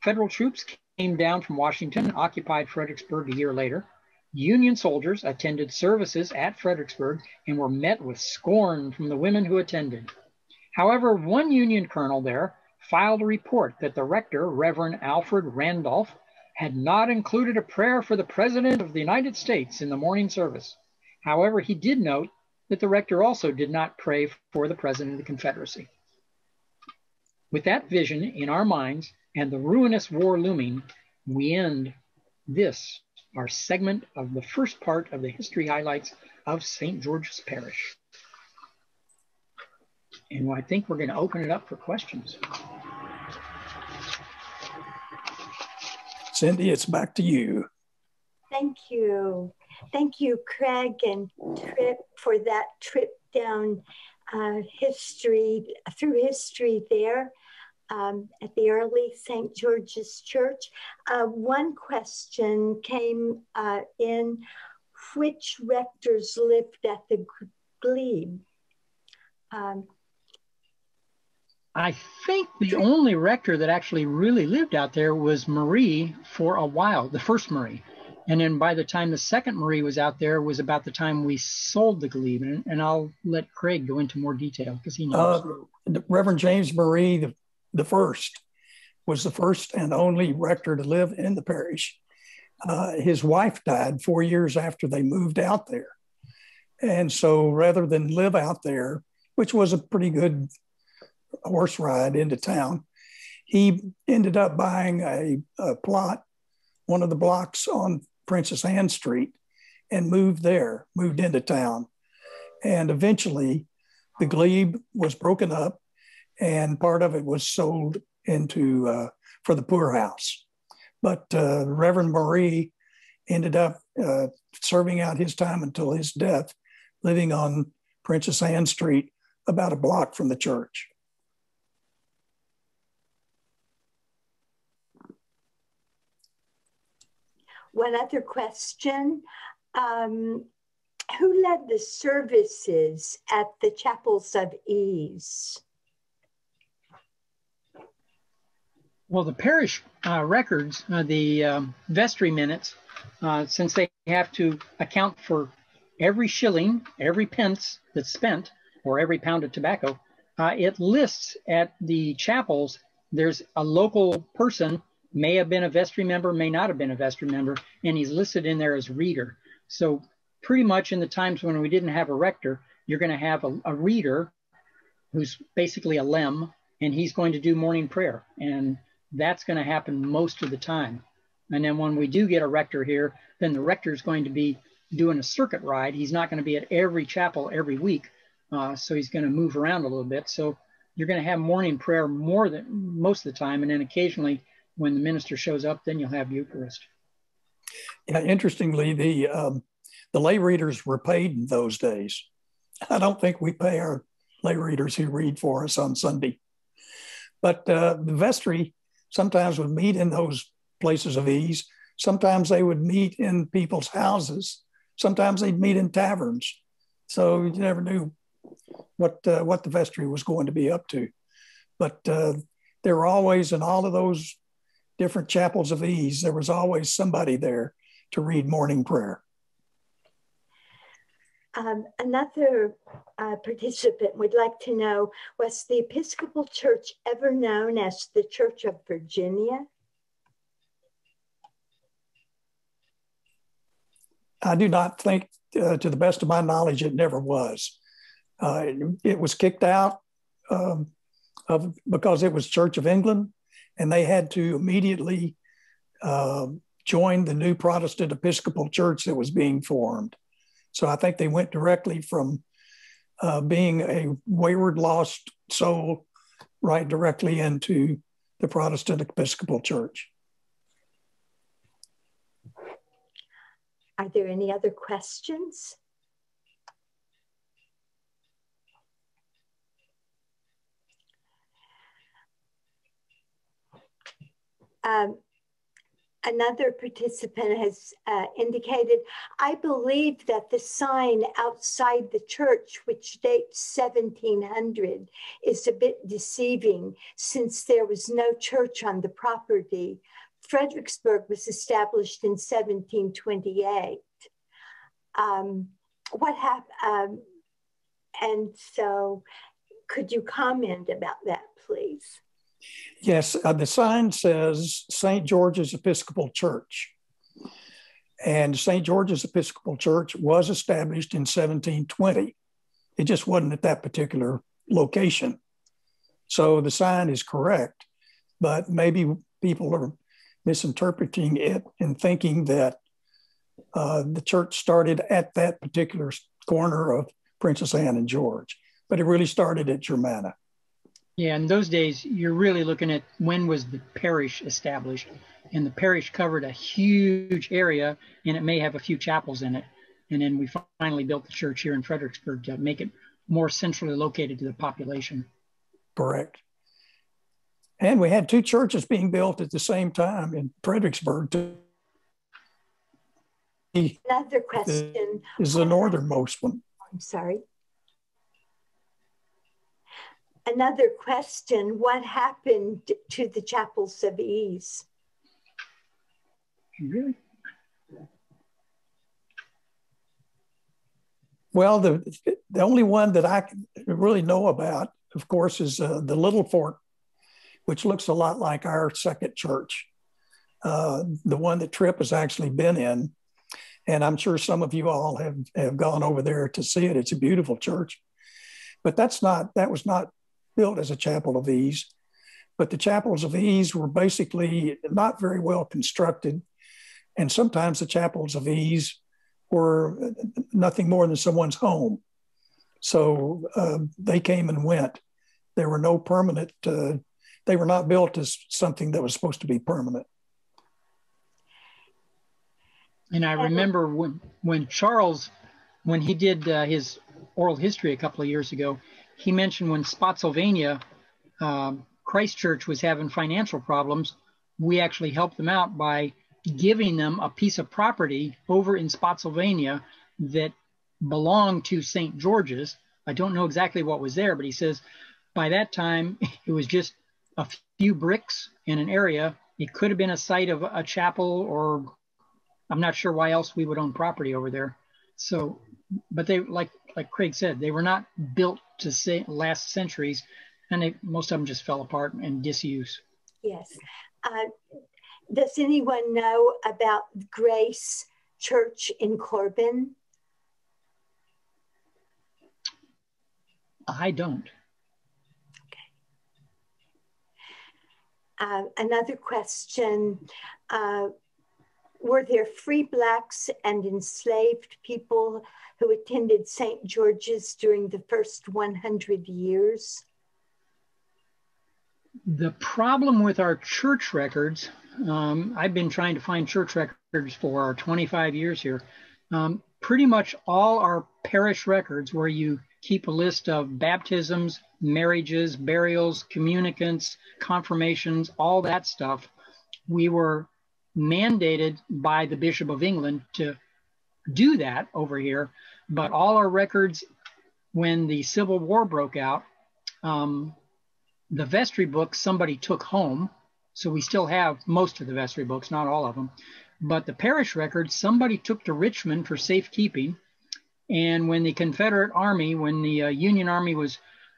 Federal troops came down from Washington and occupied Fredericksburg a year later. Union soldiers attended services at Fredericksburg and were met with scorn from the women who attended. However, one Union colonel there filed a report that the rector, Reverend Alfred Randolph, had not included a prayer for the President of the United States in the morning service. However, he did note that the rector also did not pray for the President of the Confederacy. With that vision in our minds and the ruinous war looming, we end this, our segment of the first part of the history highlights of St. George's Parish. And I think we're going to open it up for questions. Cindy, it's back to you. Thank you. Thank you, Craig and Trip, for that trip down uh, history, through history there um, at the early St. George's Church. Uh, one question came uh, in which rectors lived at the glebe? Um, I think the only rector that actually really lived out there was Marye for a while, the first Marye. And then by the time the second Marye was out there was about the time we sold the glebe. And, and I'll let Craig go into more detail because he knows. Uh, Reverend James Marye, the, the first, was the first and only rector to live in the parish. Uh, his wife died four years after they moved out there. And so rather than live out there, which was a pretty good horse ride into town, he ended up buying a, a plot, one of the blocks on Princess Anne Street and moved there, moved into town. And eventually the glebe was broken up and part of it was sold into uh, for the poorhouse. But uh, Reverend Marye ended up uh, serving out his time until his death, living on Princess Anne Street, about a block from the church. One other question. Um, who led the services at the Chapels of Ease? Well, the parish uh, records, uh, the um, vestry minutes, uh, since they have to account for every shilling, every pence that's spent, or every pound of tobacco, uh, it lists at the chapels, there's a local person may have been a vestry member, may not have been a vestry member, and he's listed in there as reader. So pretty much in the times when we didn't have a rector, you're going to have a, a reader who's basically a lem, and he's going to do morning prayer. And that's going to happen most of the time. And then when we do get a rector here, then the rector is going to be doing a circuit ride. He's not going to be at every chapel every week. Uh, so he's going to move around a little bit. So you're going to have morning prayer more than most of the time. And then occasionally when the minister shows up, then you'll have Eucharist. Yeah, interestingly, the um, the lay readers were paid in those days. I don't think we pay our lay readers who read for us on Sunday, but uh, the vestry sometimes would meet in those places of ease. Sometimes they would meet in people's houses. Sometimes they'd meet in taverns. So you never knew what uh, what the vestry was going to be up to. But uh, there were always in all of those different chapels of ease, there was always somebody there to read morning prayer. Um, another uh, participant would like to know was the Episcopal Church ever known as the Church of Virginia? I do not think, uh, to the best of my knowledge, it never was. Uh, it, it, was kicked out um, of, because it was Church of England and they had to immediately uh, join the new Protestant Episcopal Church that was being formed. So I think they went directly from uh, being a wayward, lost soul right directly into the Protestant Episcopal Church. Are there any other questions? Um, another participant has uh, indicated, I believe that the sign outside the church, which dates 1700, is a bit deceiving since there was no church on the property. Fredericksburg was established in 1728. Um, what happened? Um, and so, could you comment about that, please? Yes, uh, the sign says St. George's Episcopal Church. And St. George's Episcopal Church was established in 1720. It just wasn't at that particular location. So the sign is correct, but maybe people are misinterpreting it and thinking that uh, the church started at that particular corner of Princess Anne and George, but it really started at Germanna. Yeah, in those days, you're really looking at when was the parish established, and the parish covered a huge area, and it may have a few chapels in it. And then we finally built the church here in Fredericksburg to make it more centrally located to the population. Correct. And we had two churches being built at the same time in Fredericksburg. Another question is the northernmost one. I'm sorry. Another question What happened to the chapels of ease? Well, the, the only one that I really know about, of course, is uh, the Little Fork, which looks a lot like our second church, uh, the one that Trip has actually been in. And I'm sure some of you all have, have gone over there to see it. It's a beautiful church. But that's not, that was not built as a chapel of ease. But the chapels of ease were basically not very well constructed. And sometimes the chapels of ease were nothing more than someone's home. So uh, they came and went. There were no permanent, uh, they were not built as something that was supposed to be permanent. And I remember when, when Charles, when he did uh, his oral history a couple of years ago, he mentioned when Spotsylvania, um, Christchurch was having financial problems, we actually helped them out by giving them a piece of property over in Spotsylvania that belonged to St. George's. I don't know exactly what was there, but he says by that time it was just a few bricks in an area. It could have been a site of a chapel, or I'm not sure why else we would own property over there. So, but they like like Craig said, they were not built to say last centuries, and they, most of them just fell apart and disuse. Yes. Uh, does anyone know about Grace Church in Corbin? I don't. Okay. Uh, another question. Uh, were there free blacks and enslaved people who attended St. George's during the first 100 years? The problem with our church records, um, I've been trying to find church records for 25 years here. Um, pretty much all our parish records, where you keep a list of baptisms, marriages, burials, communicants, confirmations, all that stuff, we were mandated by the Bishop of England to do that over here. But all our records, when the Civil War broke out, um, the vestry books somebody took home. So we still have most of the vestry books, not all of them. But the parish records, somebody took to Richmond for safekeeping. And when the Confederate Army, when the uh, Union Army was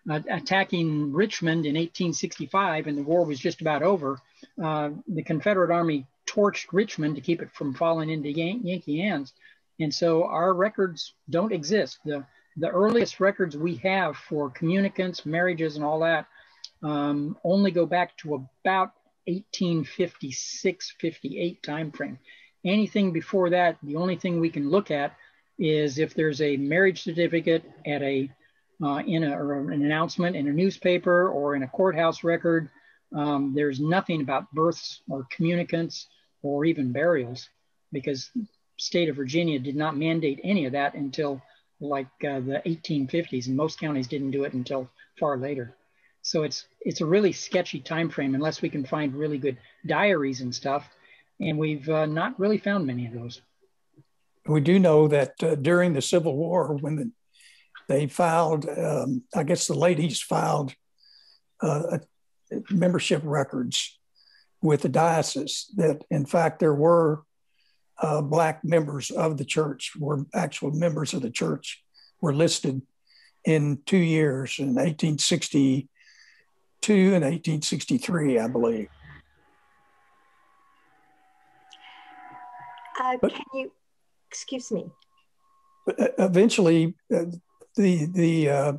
uh, attacking Richmond in 1865 and the war was just about over, uh, the Confederate Army torched Richmond to keep it from falling into Yan- Yankee hands. And so our records don't exist. The, the earliest records we have for communicants, marriages, and all that um, only go back to about 1856, 58 timeframe. Anything before that, the only thing we can look at is if there's a marriage certificate at a uh, in a, or an announcement in a newspaper or in a courthouse record. Um, there's nothing about births or communicants or even burials because state of Virginia did not mandate any of that until like uh, the 1850s, and most counties didn't do it until far later. So it's it's a really sketchy time frame unless we can find really good diaries and stuff, and we've uh, not really found many of those. We do know that uh, during the Civil War, when the, they filed, um, I guess the ladies filed uh, membership records with the diocese that in fact there were uh, black members of the church were actual members of the church were listed in two years in 1862 and 1863 i believe. Uh, but, can you excuse me. Uh, eventually uh, the the uh,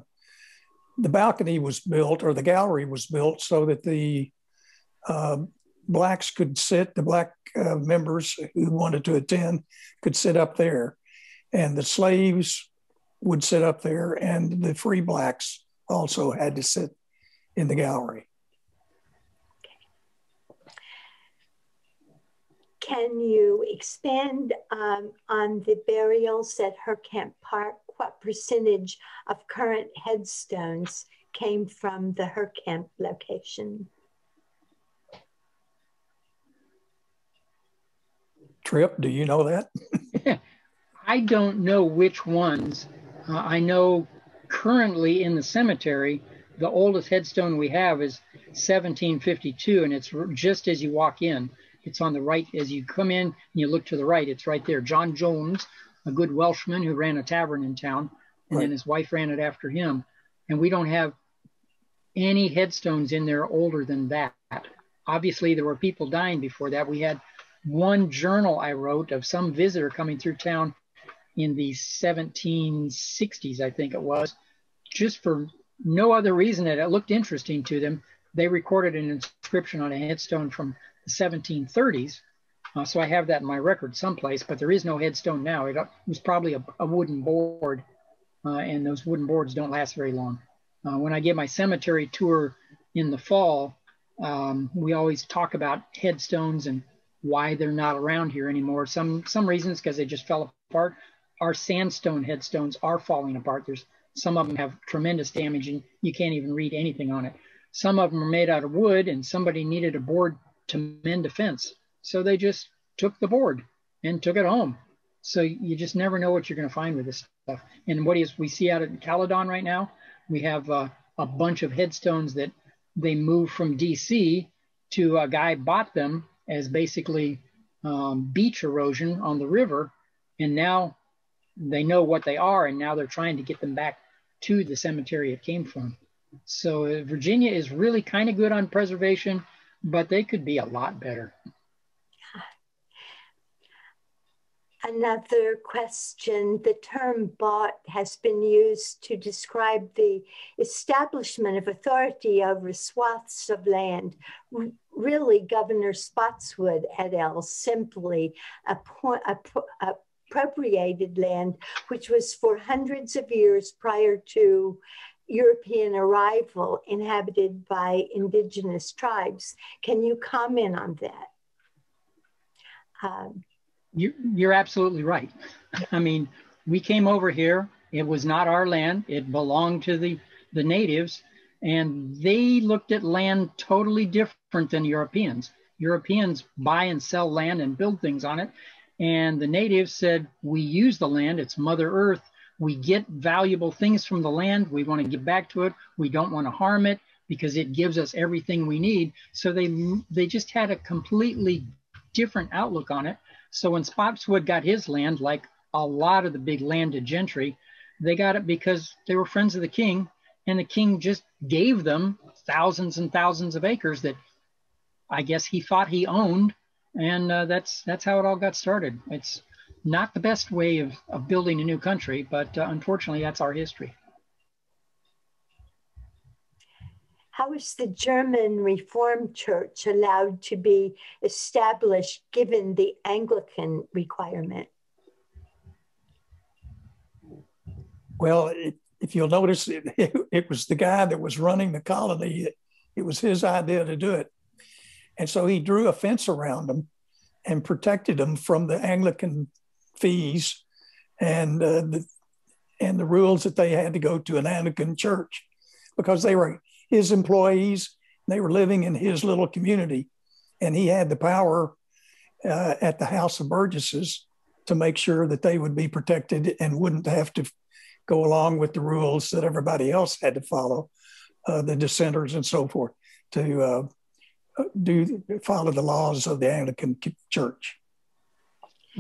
the balcony was built or the gallery was built so that the uh, blacks could sit, the black uh, members who wanted to attend could sit up there, and the slaves would sit up there, and the free blacks also had to sit in the gallery. Can you expand um, on the burials at Camp Park? What percentage of current headstones came from the Camp location? Trip, do you know that? I don't know which ones. Uh, I know currently in the cemetery, the oldest headstone we have is 1752, and it's just as you walk in. It's on the right as you come in and you look to the right. It's right there. John Jones, a good Welshman who ran a tavern in town, and right. then his wife ran it after him. And we don't have any headstones in there older than that. Obviously, there were people dying before that. We had one journal I wrote of some visitor coming through town in the 1760s, I think it was, just for no other reason that it looked interesting to them. They recorded an inscription on a headstone from the 1730s. Uh, so I have that in my record someplace, but there is no headstone now. It, was probably a, a wooden board, uh, and those wooden boards don't last very long. Uh, when I give my cemetery tour in the fall, um, we always talk about headstones and why they're not around here anymore. Some some reasons because they just fell apart. Our sandstone headstones are falling apart. There's some of them have tremendous damage and you can't even read anything on it. Some of them are made out of wood and somebody needed a board to mend a fence. So they just took the board and took it home. So you just never know what you're going to find with this stuff. And what is we see out at Caledon right now, we have uh, a bunch of headstones that they moved from DC to a guy bought them as basically um, beach erosion on the river. And now they know what they are, and now they're trying to get them back to the cemetery it came from. So uh, Virginia is really kind of good on preservation, but they could be a lot better. Another question. The term bought has been used to describe the establishment of authority over swaths of land. Really, Governor Spotswood et al. simply appropriated land, which was for hundreds of years prior to European arrival inhabited by indigenous tribes. Can you comment on that? Um, you, you're absolutely right. I mean, we came over here. It was not our land. It belonged to the, the natives. And they looked at land totally different than Europeans. Europeans buy and sell land and build things on it. And the natives said, we use the land. It's Mother Earth. We get valuable things from the land. We want to give back to it. We don't want to harm it because it gives us everything we need. So they they just had a completely different outlook on it. So when Spotswood got his land, like a lot of the big landed gentry, they got it because they were friends of the king, and the king just gave them thousands and thousands of acres that I guess he thought he owned, and uh, that's that's how it all got started. It's not the best way of, of building a new country, but uh, unfortunately, that's our history. How is the German Reformed Church allowed to be established given the Anglican requirement? Well, if you'll notice, it, it, it, was the guy that was running the colony. It, was his idea to do it. And so he drew a fence around them and protected them from the Anglican fees and uh, the, and the rules that they had to go to an Anglican church because they were his employees. They were living in his little community, and he had the power uh, at the House of Burgesses to make sure that they would be protected and wouldn't have to go along with the rules that everybody else had to follow, uh, the dissenters and so forth, to uh, do follow the laws of the Anglican Church.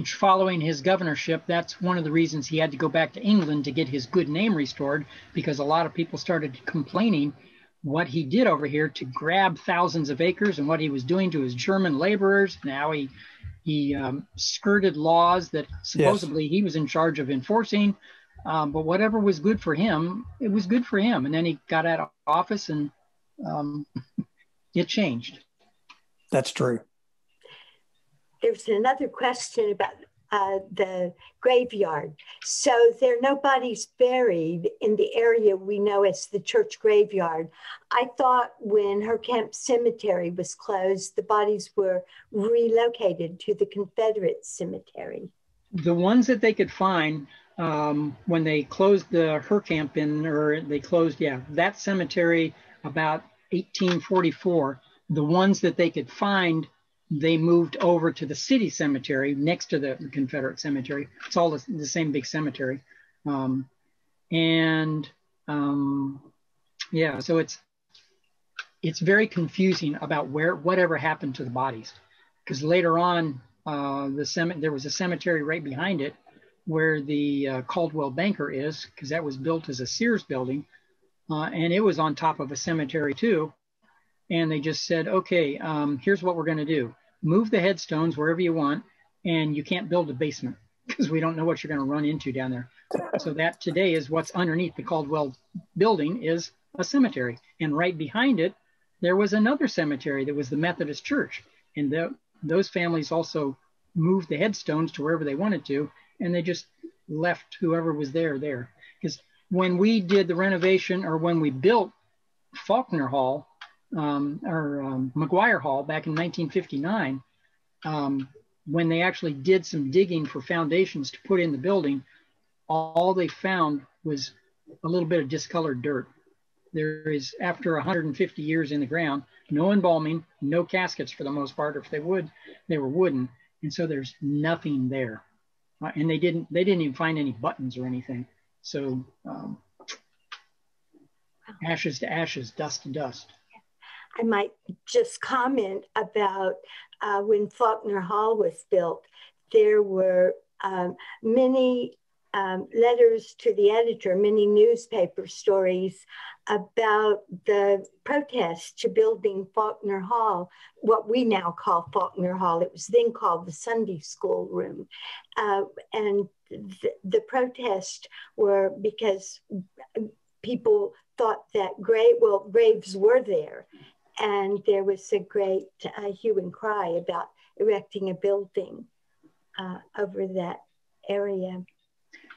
Following his governorship, that's one of the reasons he had to go back to England to get his good name restored, because a lot of people started complaining what he did over here to grab thousands of acres and what he was doing to his German laborers. Now he he um, skirted laws that supposedly yes. he was in charge of enforcing. Um, but whatever was good for him, it was good for him. And then he got out of office and um, it changed. That's true. There's another question about uh, the graveyard. So there are no bodies buried in the area we know as the church graveyard. I thought when Hurkamp Cemetery was closed, the bodies were relocated to the Confederate cemetery. The ones that they could find um, when they closed the Hurkamp in, or they closed, yeah, that cemetery about 1844, the ones that they could find they moved over to the city cemetery next to the Confederate cemetery. It's all the, the same big cemetery. Um, and um, yeah, so it's it's very confusing about where whatever happened to the bodies, because later on uh, the cem- there was a cemetery right behind it where the uh, Coldwell Banker is, because that was built as a Sears building, uh, and it was on top of a cemetery too and they just said, okay, um, here's what we're going to do. Move the headstones wherever you want, and you can't build a basement because we don't know what you're going to run into down there. So that today is what's underneath the Coldwell building is a cemetery. And right behind it, there was another cemetery that was the Methodist Church. And the, those families also moved the headstones to wherever they wanted to, and they just left whoever was there there. Because when we did the renovation or when we built Faulkner Hall, um, or um, McGuire Hall back in 1959, um, when they actually did some digging for foundations to put in the building, all they found was a little bit of discolored dirt. There is, after 150 years in the ground, no embalming, no caskets for the most part, or if they would, they were wooden, and so there's nothing there. Uh, and they didn't, they didn't even find any buttons or anything. So um, ashes to ashes, dust to dust. I might just comment about uh, when Faulkner Hall was built, there were um, many um, letters to the editor, many newspaper stories about the protest to building Faulkner Hall, what we now call Faulkner Hall. It was then called the Sunday School Room. Uh, and the, the protests were because people thought that grave, well, graves were there and there was a great uh, hue and cry about erecting a building uh, over that area.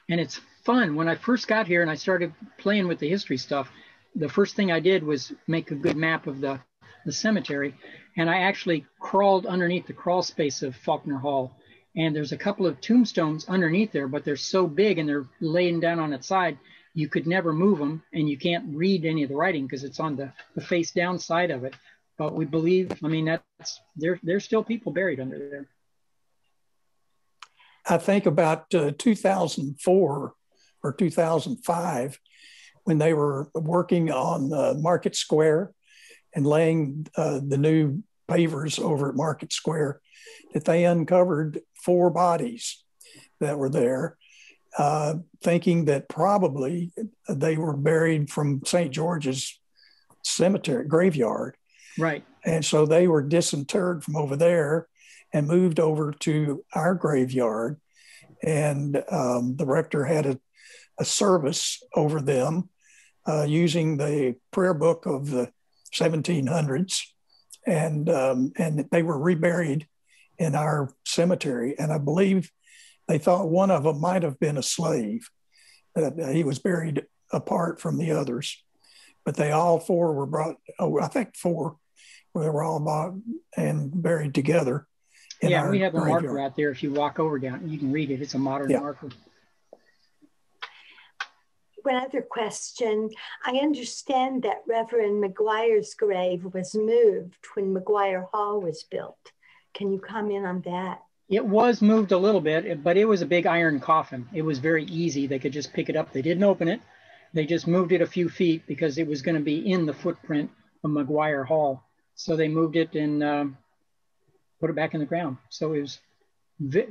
And it's fun. When I first got here and I started playing with the history stuff, the first thing I did was make a good map of the, the cemetery. And I actually crawled underneath the crawl space of Faulkner Hall. And there's a couple of tombstones underneath there, but they're so big and they're laying down on its side you could never move them and you can't read any of the writing because it's on the, the face down side of it. But we believe, I mean, that's there, there's still people buried under there. I think about uh, 2004 or 2005 when they were working on uh, Market Square and laying uh, the new pavers over at Market Square, that they uncovered four bodies that were there uh, thinking that probably they were buried from St. George's cemetery graveyard. Right. And so they were disinterred from over there and moved over to our graveyard. And um, the rector had a, a service over them uh, using the prayer book of the 1700s. And, um, and they were reburied in our cemetery. And I believe they thought one of them might have been a slave. Uh, he was buried apart from the others, but they all four were brought. Oh, I think four. They were all bought and buried together. Yeah, we have a graveyard. marker out there. If you walk over down, you can read it. It's a modern yeah. marker. one other question. I understand that Reverend McGuire's grave was moved when McGuire Hall was built. Can you comment on that? It was moved a little bit, but it was a big iron coffin. It was very easy. They could just pick it up. They didn't open it. They just moved it a few feet because it was going to be in the footprint of McGuire Hall. So they moved it and um, put it back in the ground. So it was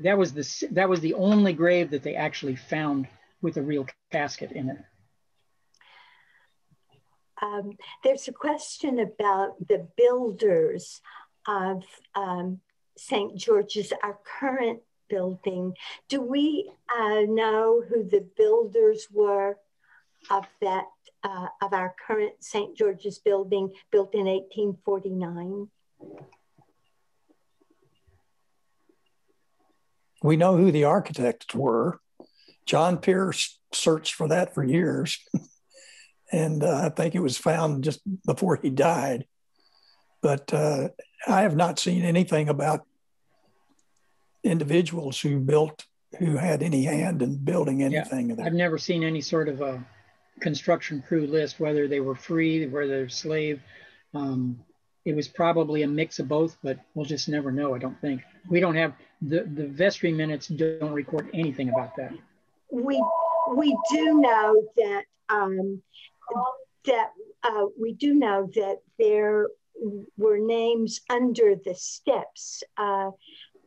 that was the that was the only grave that they actually found with a real casket in it. Um, there's a question about the builders of um, St. George's, our current building. Do we uh, know who the builders were of that uh, of our current St. George's building built in 1849? We know who the architects were. John Pierce searched for that for years. and uh, I think it was found just before he died. But uh, I have not seen anything about individuals who built, who had any hand in building anything. Yeah, I've never seen any sort of a construction crew list, whether they were free, whether they're slave. Um, it was probably a mix of both, but we'll just never know. I don't think we don't have the the vestry minutes don't record anything about that. We we do know that um, that uh, we do know that there were names under the steps uh,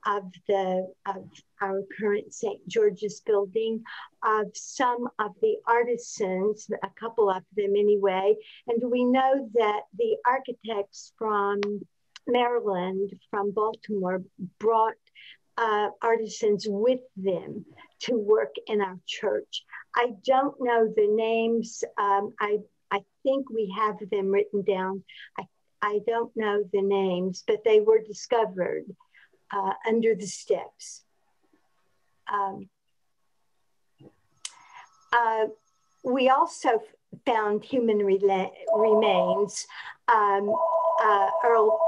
of the of our current St. George's building of some of the artisans, a couple of them anyway, and we know that the architects from Maryland, from Baltimore, brought uh, artisans with them to work in our church. I don't know the names. Um, I I think we have them written down. I I don't know the names, but they were discovered uh, under the steps. Um, uh, we also found human remains. Um, uh, Earl,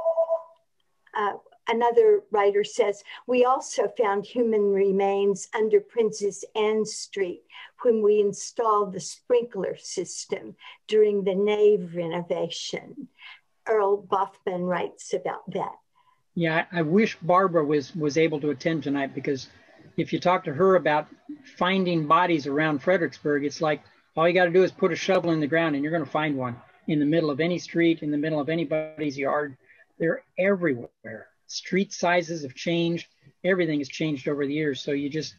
uh, another writer says, we also found human remains under Princess Anne Street when we installed the sprinkler system during the nave renovation. Earl Bothman writes about that. Yeah, I wish Barbara was was able to attend tonight because if you talk to her about finding bodies around Fredericksburg, it's like all you got to do is put a shovel in the ground and you're going to find one in the middle of any street, in the middle of anybody's yard. They're everywhere. Street sizes have changed. Everything has changed over the years. So you just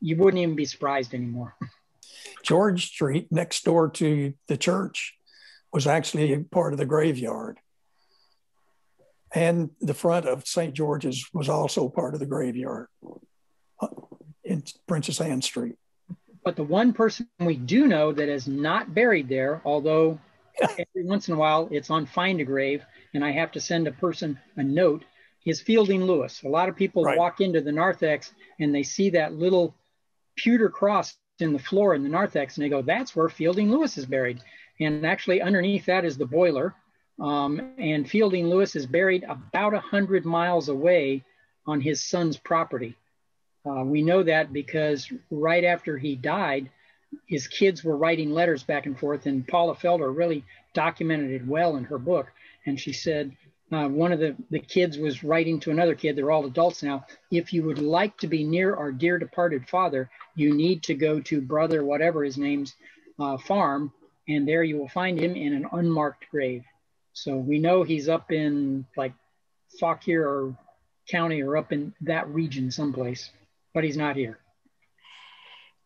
you wouldn't even be surprised anymore. George Street next door to the church was actually part of the graveyard. And the front of St. George's was also part of the graveyard uh, in Princess Anne Street. But the one person we do know that is not buried there, although every once in a while it's on Find a Grave, and I have to send a person a note, is Fielding Lewis. A lot of people right. walk into the narthex and they see that little pewter cross in the floor in the narthex, and they go, "That's where Fielding Lewis is buried." And actually, underneath that is the boiler, um, and Fielding Lewis is buried about 100 miles away on his son's property. Uh, we know that because right after he died, his kids were writing letters back and forth, and Paula Felder really documented it well in her book. And she said, uh, one of the, the kids was writing to another kid, they're all adults now. If you would like to be near our dear departed father, you need to go to brother, whatever his name's uh, farm, and there you will find him in an unmarked grave. So we know he's up in like Fauquier or County or up in that region someplace, but he's not here.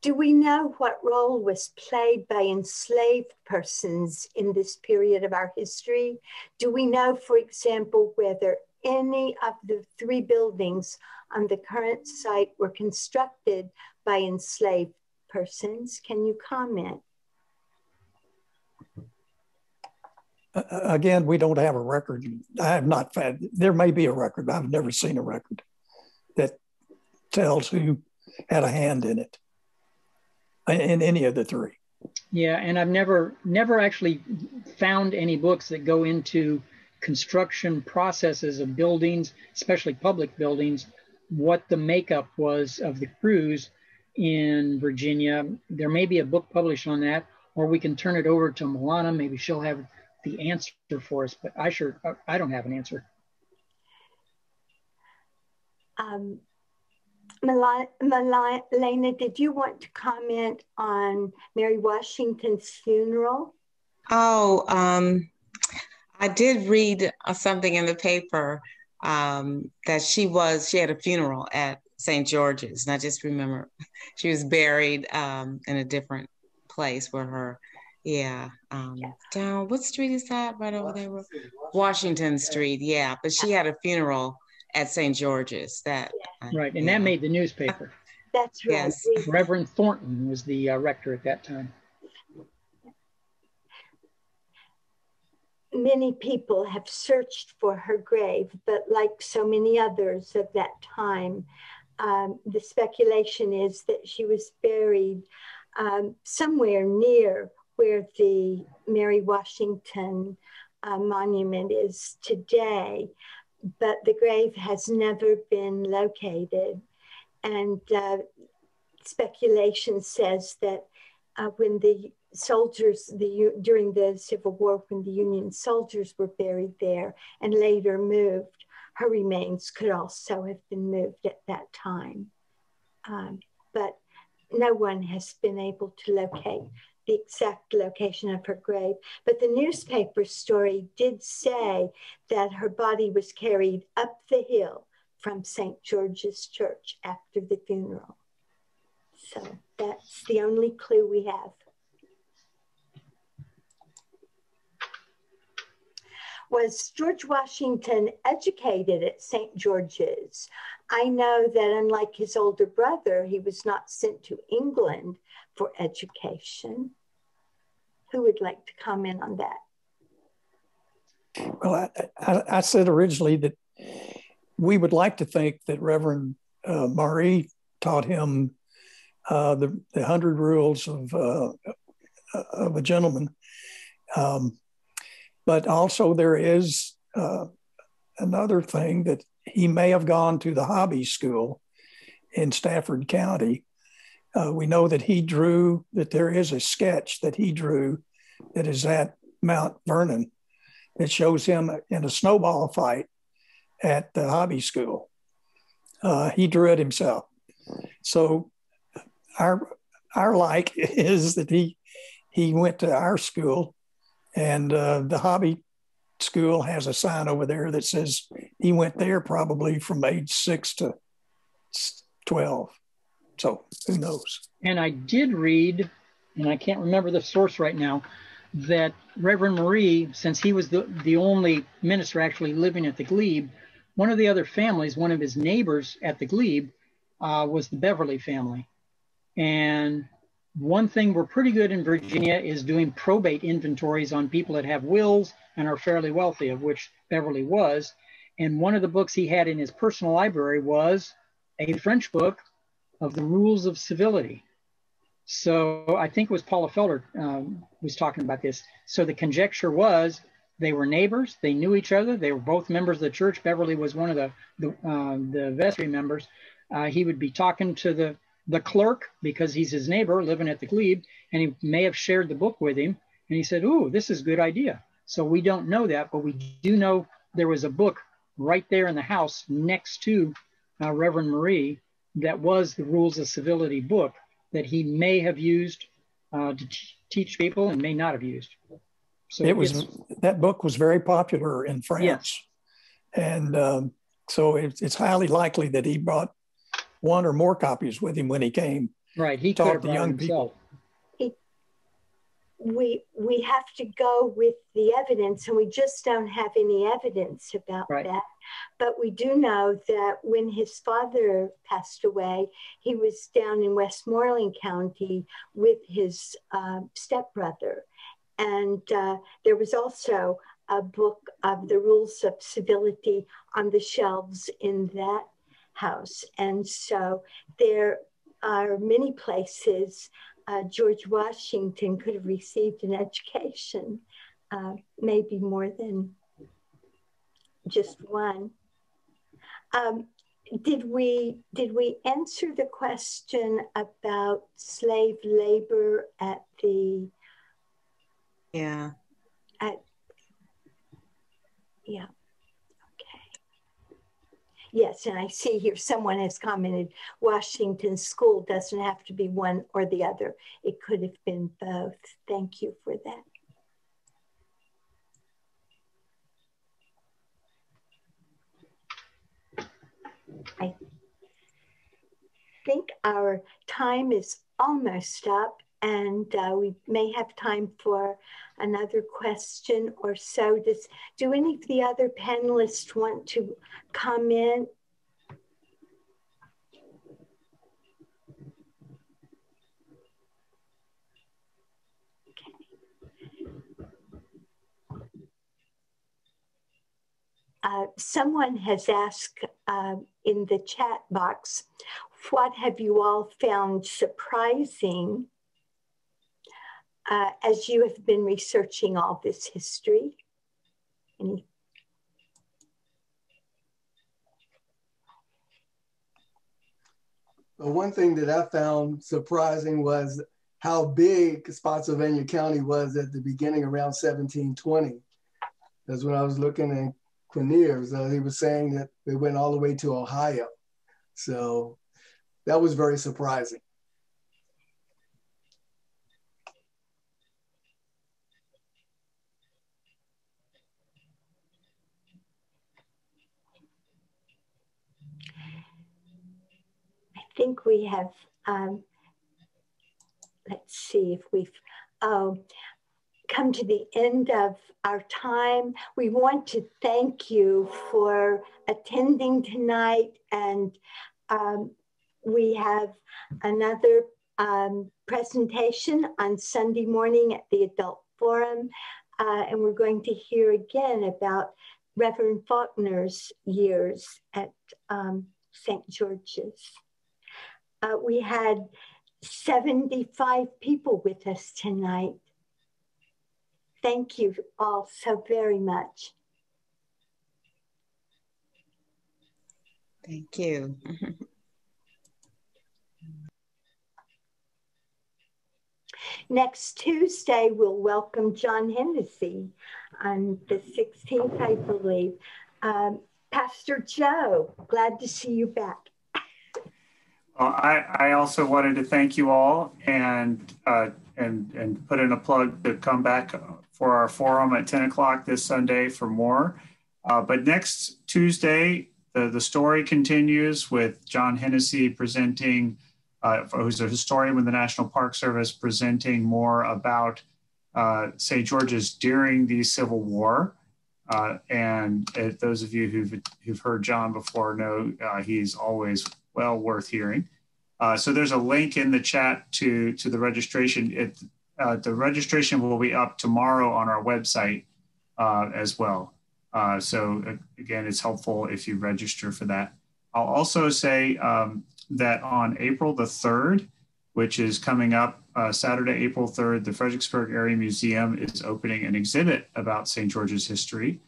Do we know what role was played by enslaved persons in this period of our history? Do we know, for example, whether any of the three buildings on the current site were constructed by enslaved persons? Can you comment? Again, we don't have a record. I have not found, there may be a record, but I've never seen a record that tells who had a hand in it in any of the three. Yeah, and I've never never actually found any books that go into construction processes of buildings, especially public buildings, what the makeup was of the crews. in Virginia. There may be a book published on that, or we can turn it over to Milana. Maybe she'll have the answer for us, but I sure I don't have an answer. Um, Malena, did you want to comment on Mary Washington's funeral? Oh, um, I did read uh, something in the paper um, that she was, she had a funeral at St. George's. And I just remember she was buried um, in a different place where her, yeah, um, down, what street is that right over there? Washington Street, yeah. But she had a funeral at St. George's. That Right, and yeah. that made the newspaper. That's right. Yes. Reverend Thornton was the uh, rector at that time. many people have searched for her grave, but like so many others of that time, um, the speculation is that she was buried um, somewhere near where the Mary Washington uh, monument is today, but the grave has never been located. And uh, speculation says that uh, when the soldiers the during the Civil War when the Union soldiers were buried there and later moved. Her remains could also have been moved at that time, um, but no one has been able to locate the exact location of her grave. But the newspaper story did say that her body was carried up the hill from St. George's Church after the funeral. So that's the only clue we have. was George Washington educated at St. George's? I know that unlike his older brother, he was not sent to England for education. Who would like to comment on that? Well, I, I, I said originally that we would like to think that Reverend uh, Marye taught him uh, the, the hundred rules of, uh, of a gentleman. Um, but also, there is uh, another thing that he may have gone to the hobby school in Stafford County. Uh, we know that he drew, that there is a sketch that he drew that is at Mount Vernon that shows him in a snowball fight at the hobby school. Uh, he drew it himself. So our our like is that he he went to our school and uh, the hobby school has a sign over there that says he went there probably from age six to 12. So who knows? And I did read, and I can't remember the source right now, that Reverend Marye, since he was the, the only minister actually living at the glebe, one of the other families, one of his neighbors at the glebe, uh, was the Beverly family. And one thing we're pretty good in Virginia is doing probate inventories on people that have wills and are fairly wealthy, of which Beverly was. And one of the books he had in his personal library was a French book of the rules of civility. So I think it was Paula Felder um, was talking about this. So the conjecture was they were neighbors, they knew each other, they were both members of the church. Beverly was one of the the, uh, the vestry members. Uh, he would be talking to the the clerk because he's his neighbor living at the glebe, and he may have shared the book with him. And he said, "Ooh, this is a good idea." So we don't know that, but we do know there was a book right there in the house next to uh, Reverend Marye that was the Rules of Civility book that he may have used uh, to teach people and may not have used. So it was that book was very popular in France, yes. and um, so it's, it's highly likely that he brought one or more copies with him when he came. Right. He taught the young people. We we have to go with the evidence, and we just don't have any evidence about right. that. But we do know that when his father passed away, he was down in Westmoreland County with his uh, stepbrother, and uh, there was also a book of the rules of civility on the shelves in that house. And so there are many places uh, George Washington could have received an education, uh, maybe more than just one. Um, did we did we answer the question about slave labor at the yeah at yeah yes and i see here someone has commented washington school doesn't have to be one or the other. It could have been both. Thank you for that. I think our time is almost up and uh, we may have time for another question or so. Does, do any of the other panelists want to comment Uh, someone has asked uh, in the chat box, what have you all found surprising uh, as you have been researching all this history? Any? One thing that I found surprising was how big Spotsylvania County was at the beginning around 1720. Because when I was looking in Quinier's. Uh, he was saying that they went all the way to Ohio. So that was very surprising. I think we have, um, let's see if we've, oh, come to the end of our time. We want to thank you for attending tonight, and um, we have another um, presentation on Sunday morning at the Adult Forum, uh, and we're going to hear again about Reverend Faulkner's years at um, St. George's. Uh, we had 75 people with us tonight. Thank you all so very much. Thank you. Next Tuesday, we'll welcome John Hennessy on the 16th, I believe. Um, Pastor Joe, glad to see you back. Well, I, I also wanted to thank you all and uh, and and put in a plug to come back for our forum at 10 o'clock this Sunday for more. Uh, but next Tuesday, the, the story continues with John Hennessy presenting, uh, who's a historian with the National Park Service, presenting more about uh, St. George's during the Civil War. Uh, and uh, those of you who've, who've heard John before know uh, he's always well worth hearing. so there's a link in the chat to, to the registration. It, uh, the registration will be up tomorrow on our website uh, as well. Uh, so again, it's helpful if you register for that. I'll also say um, that on April the 3rd, which is coming up uh, Saturday, April 3rd, the Fredericksburg Area Museum is opening an exhibit about St. George's history.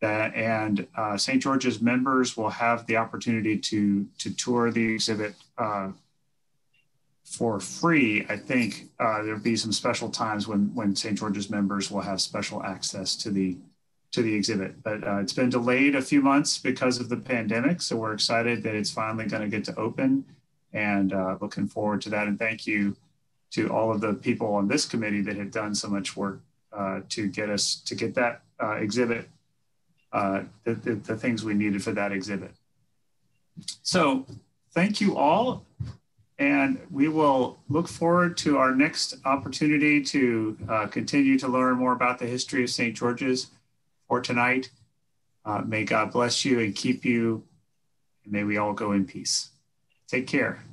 That, and uh, St. George's members will have the opportunity to, to tour the exhibit uh, for free, I think uh, there'll be some special times when when St. George's members will have special access to the to the exhibit. But uh, it's been delayed a few months because of the pandemic, so we're excited that it's finally going to get to open, and uh, looking forward to that. And thank you to all of the people on this committee that have done so much work uh, to get us to get that exhibit, uh, the, the, the things we needed for that exhibit. So thank you all. And we will look forward to our next opportunity to uh, continue to learn more about the history of St. George's for tonight. Uh, may God bless you and keep you, and may we all go in peace. Take care.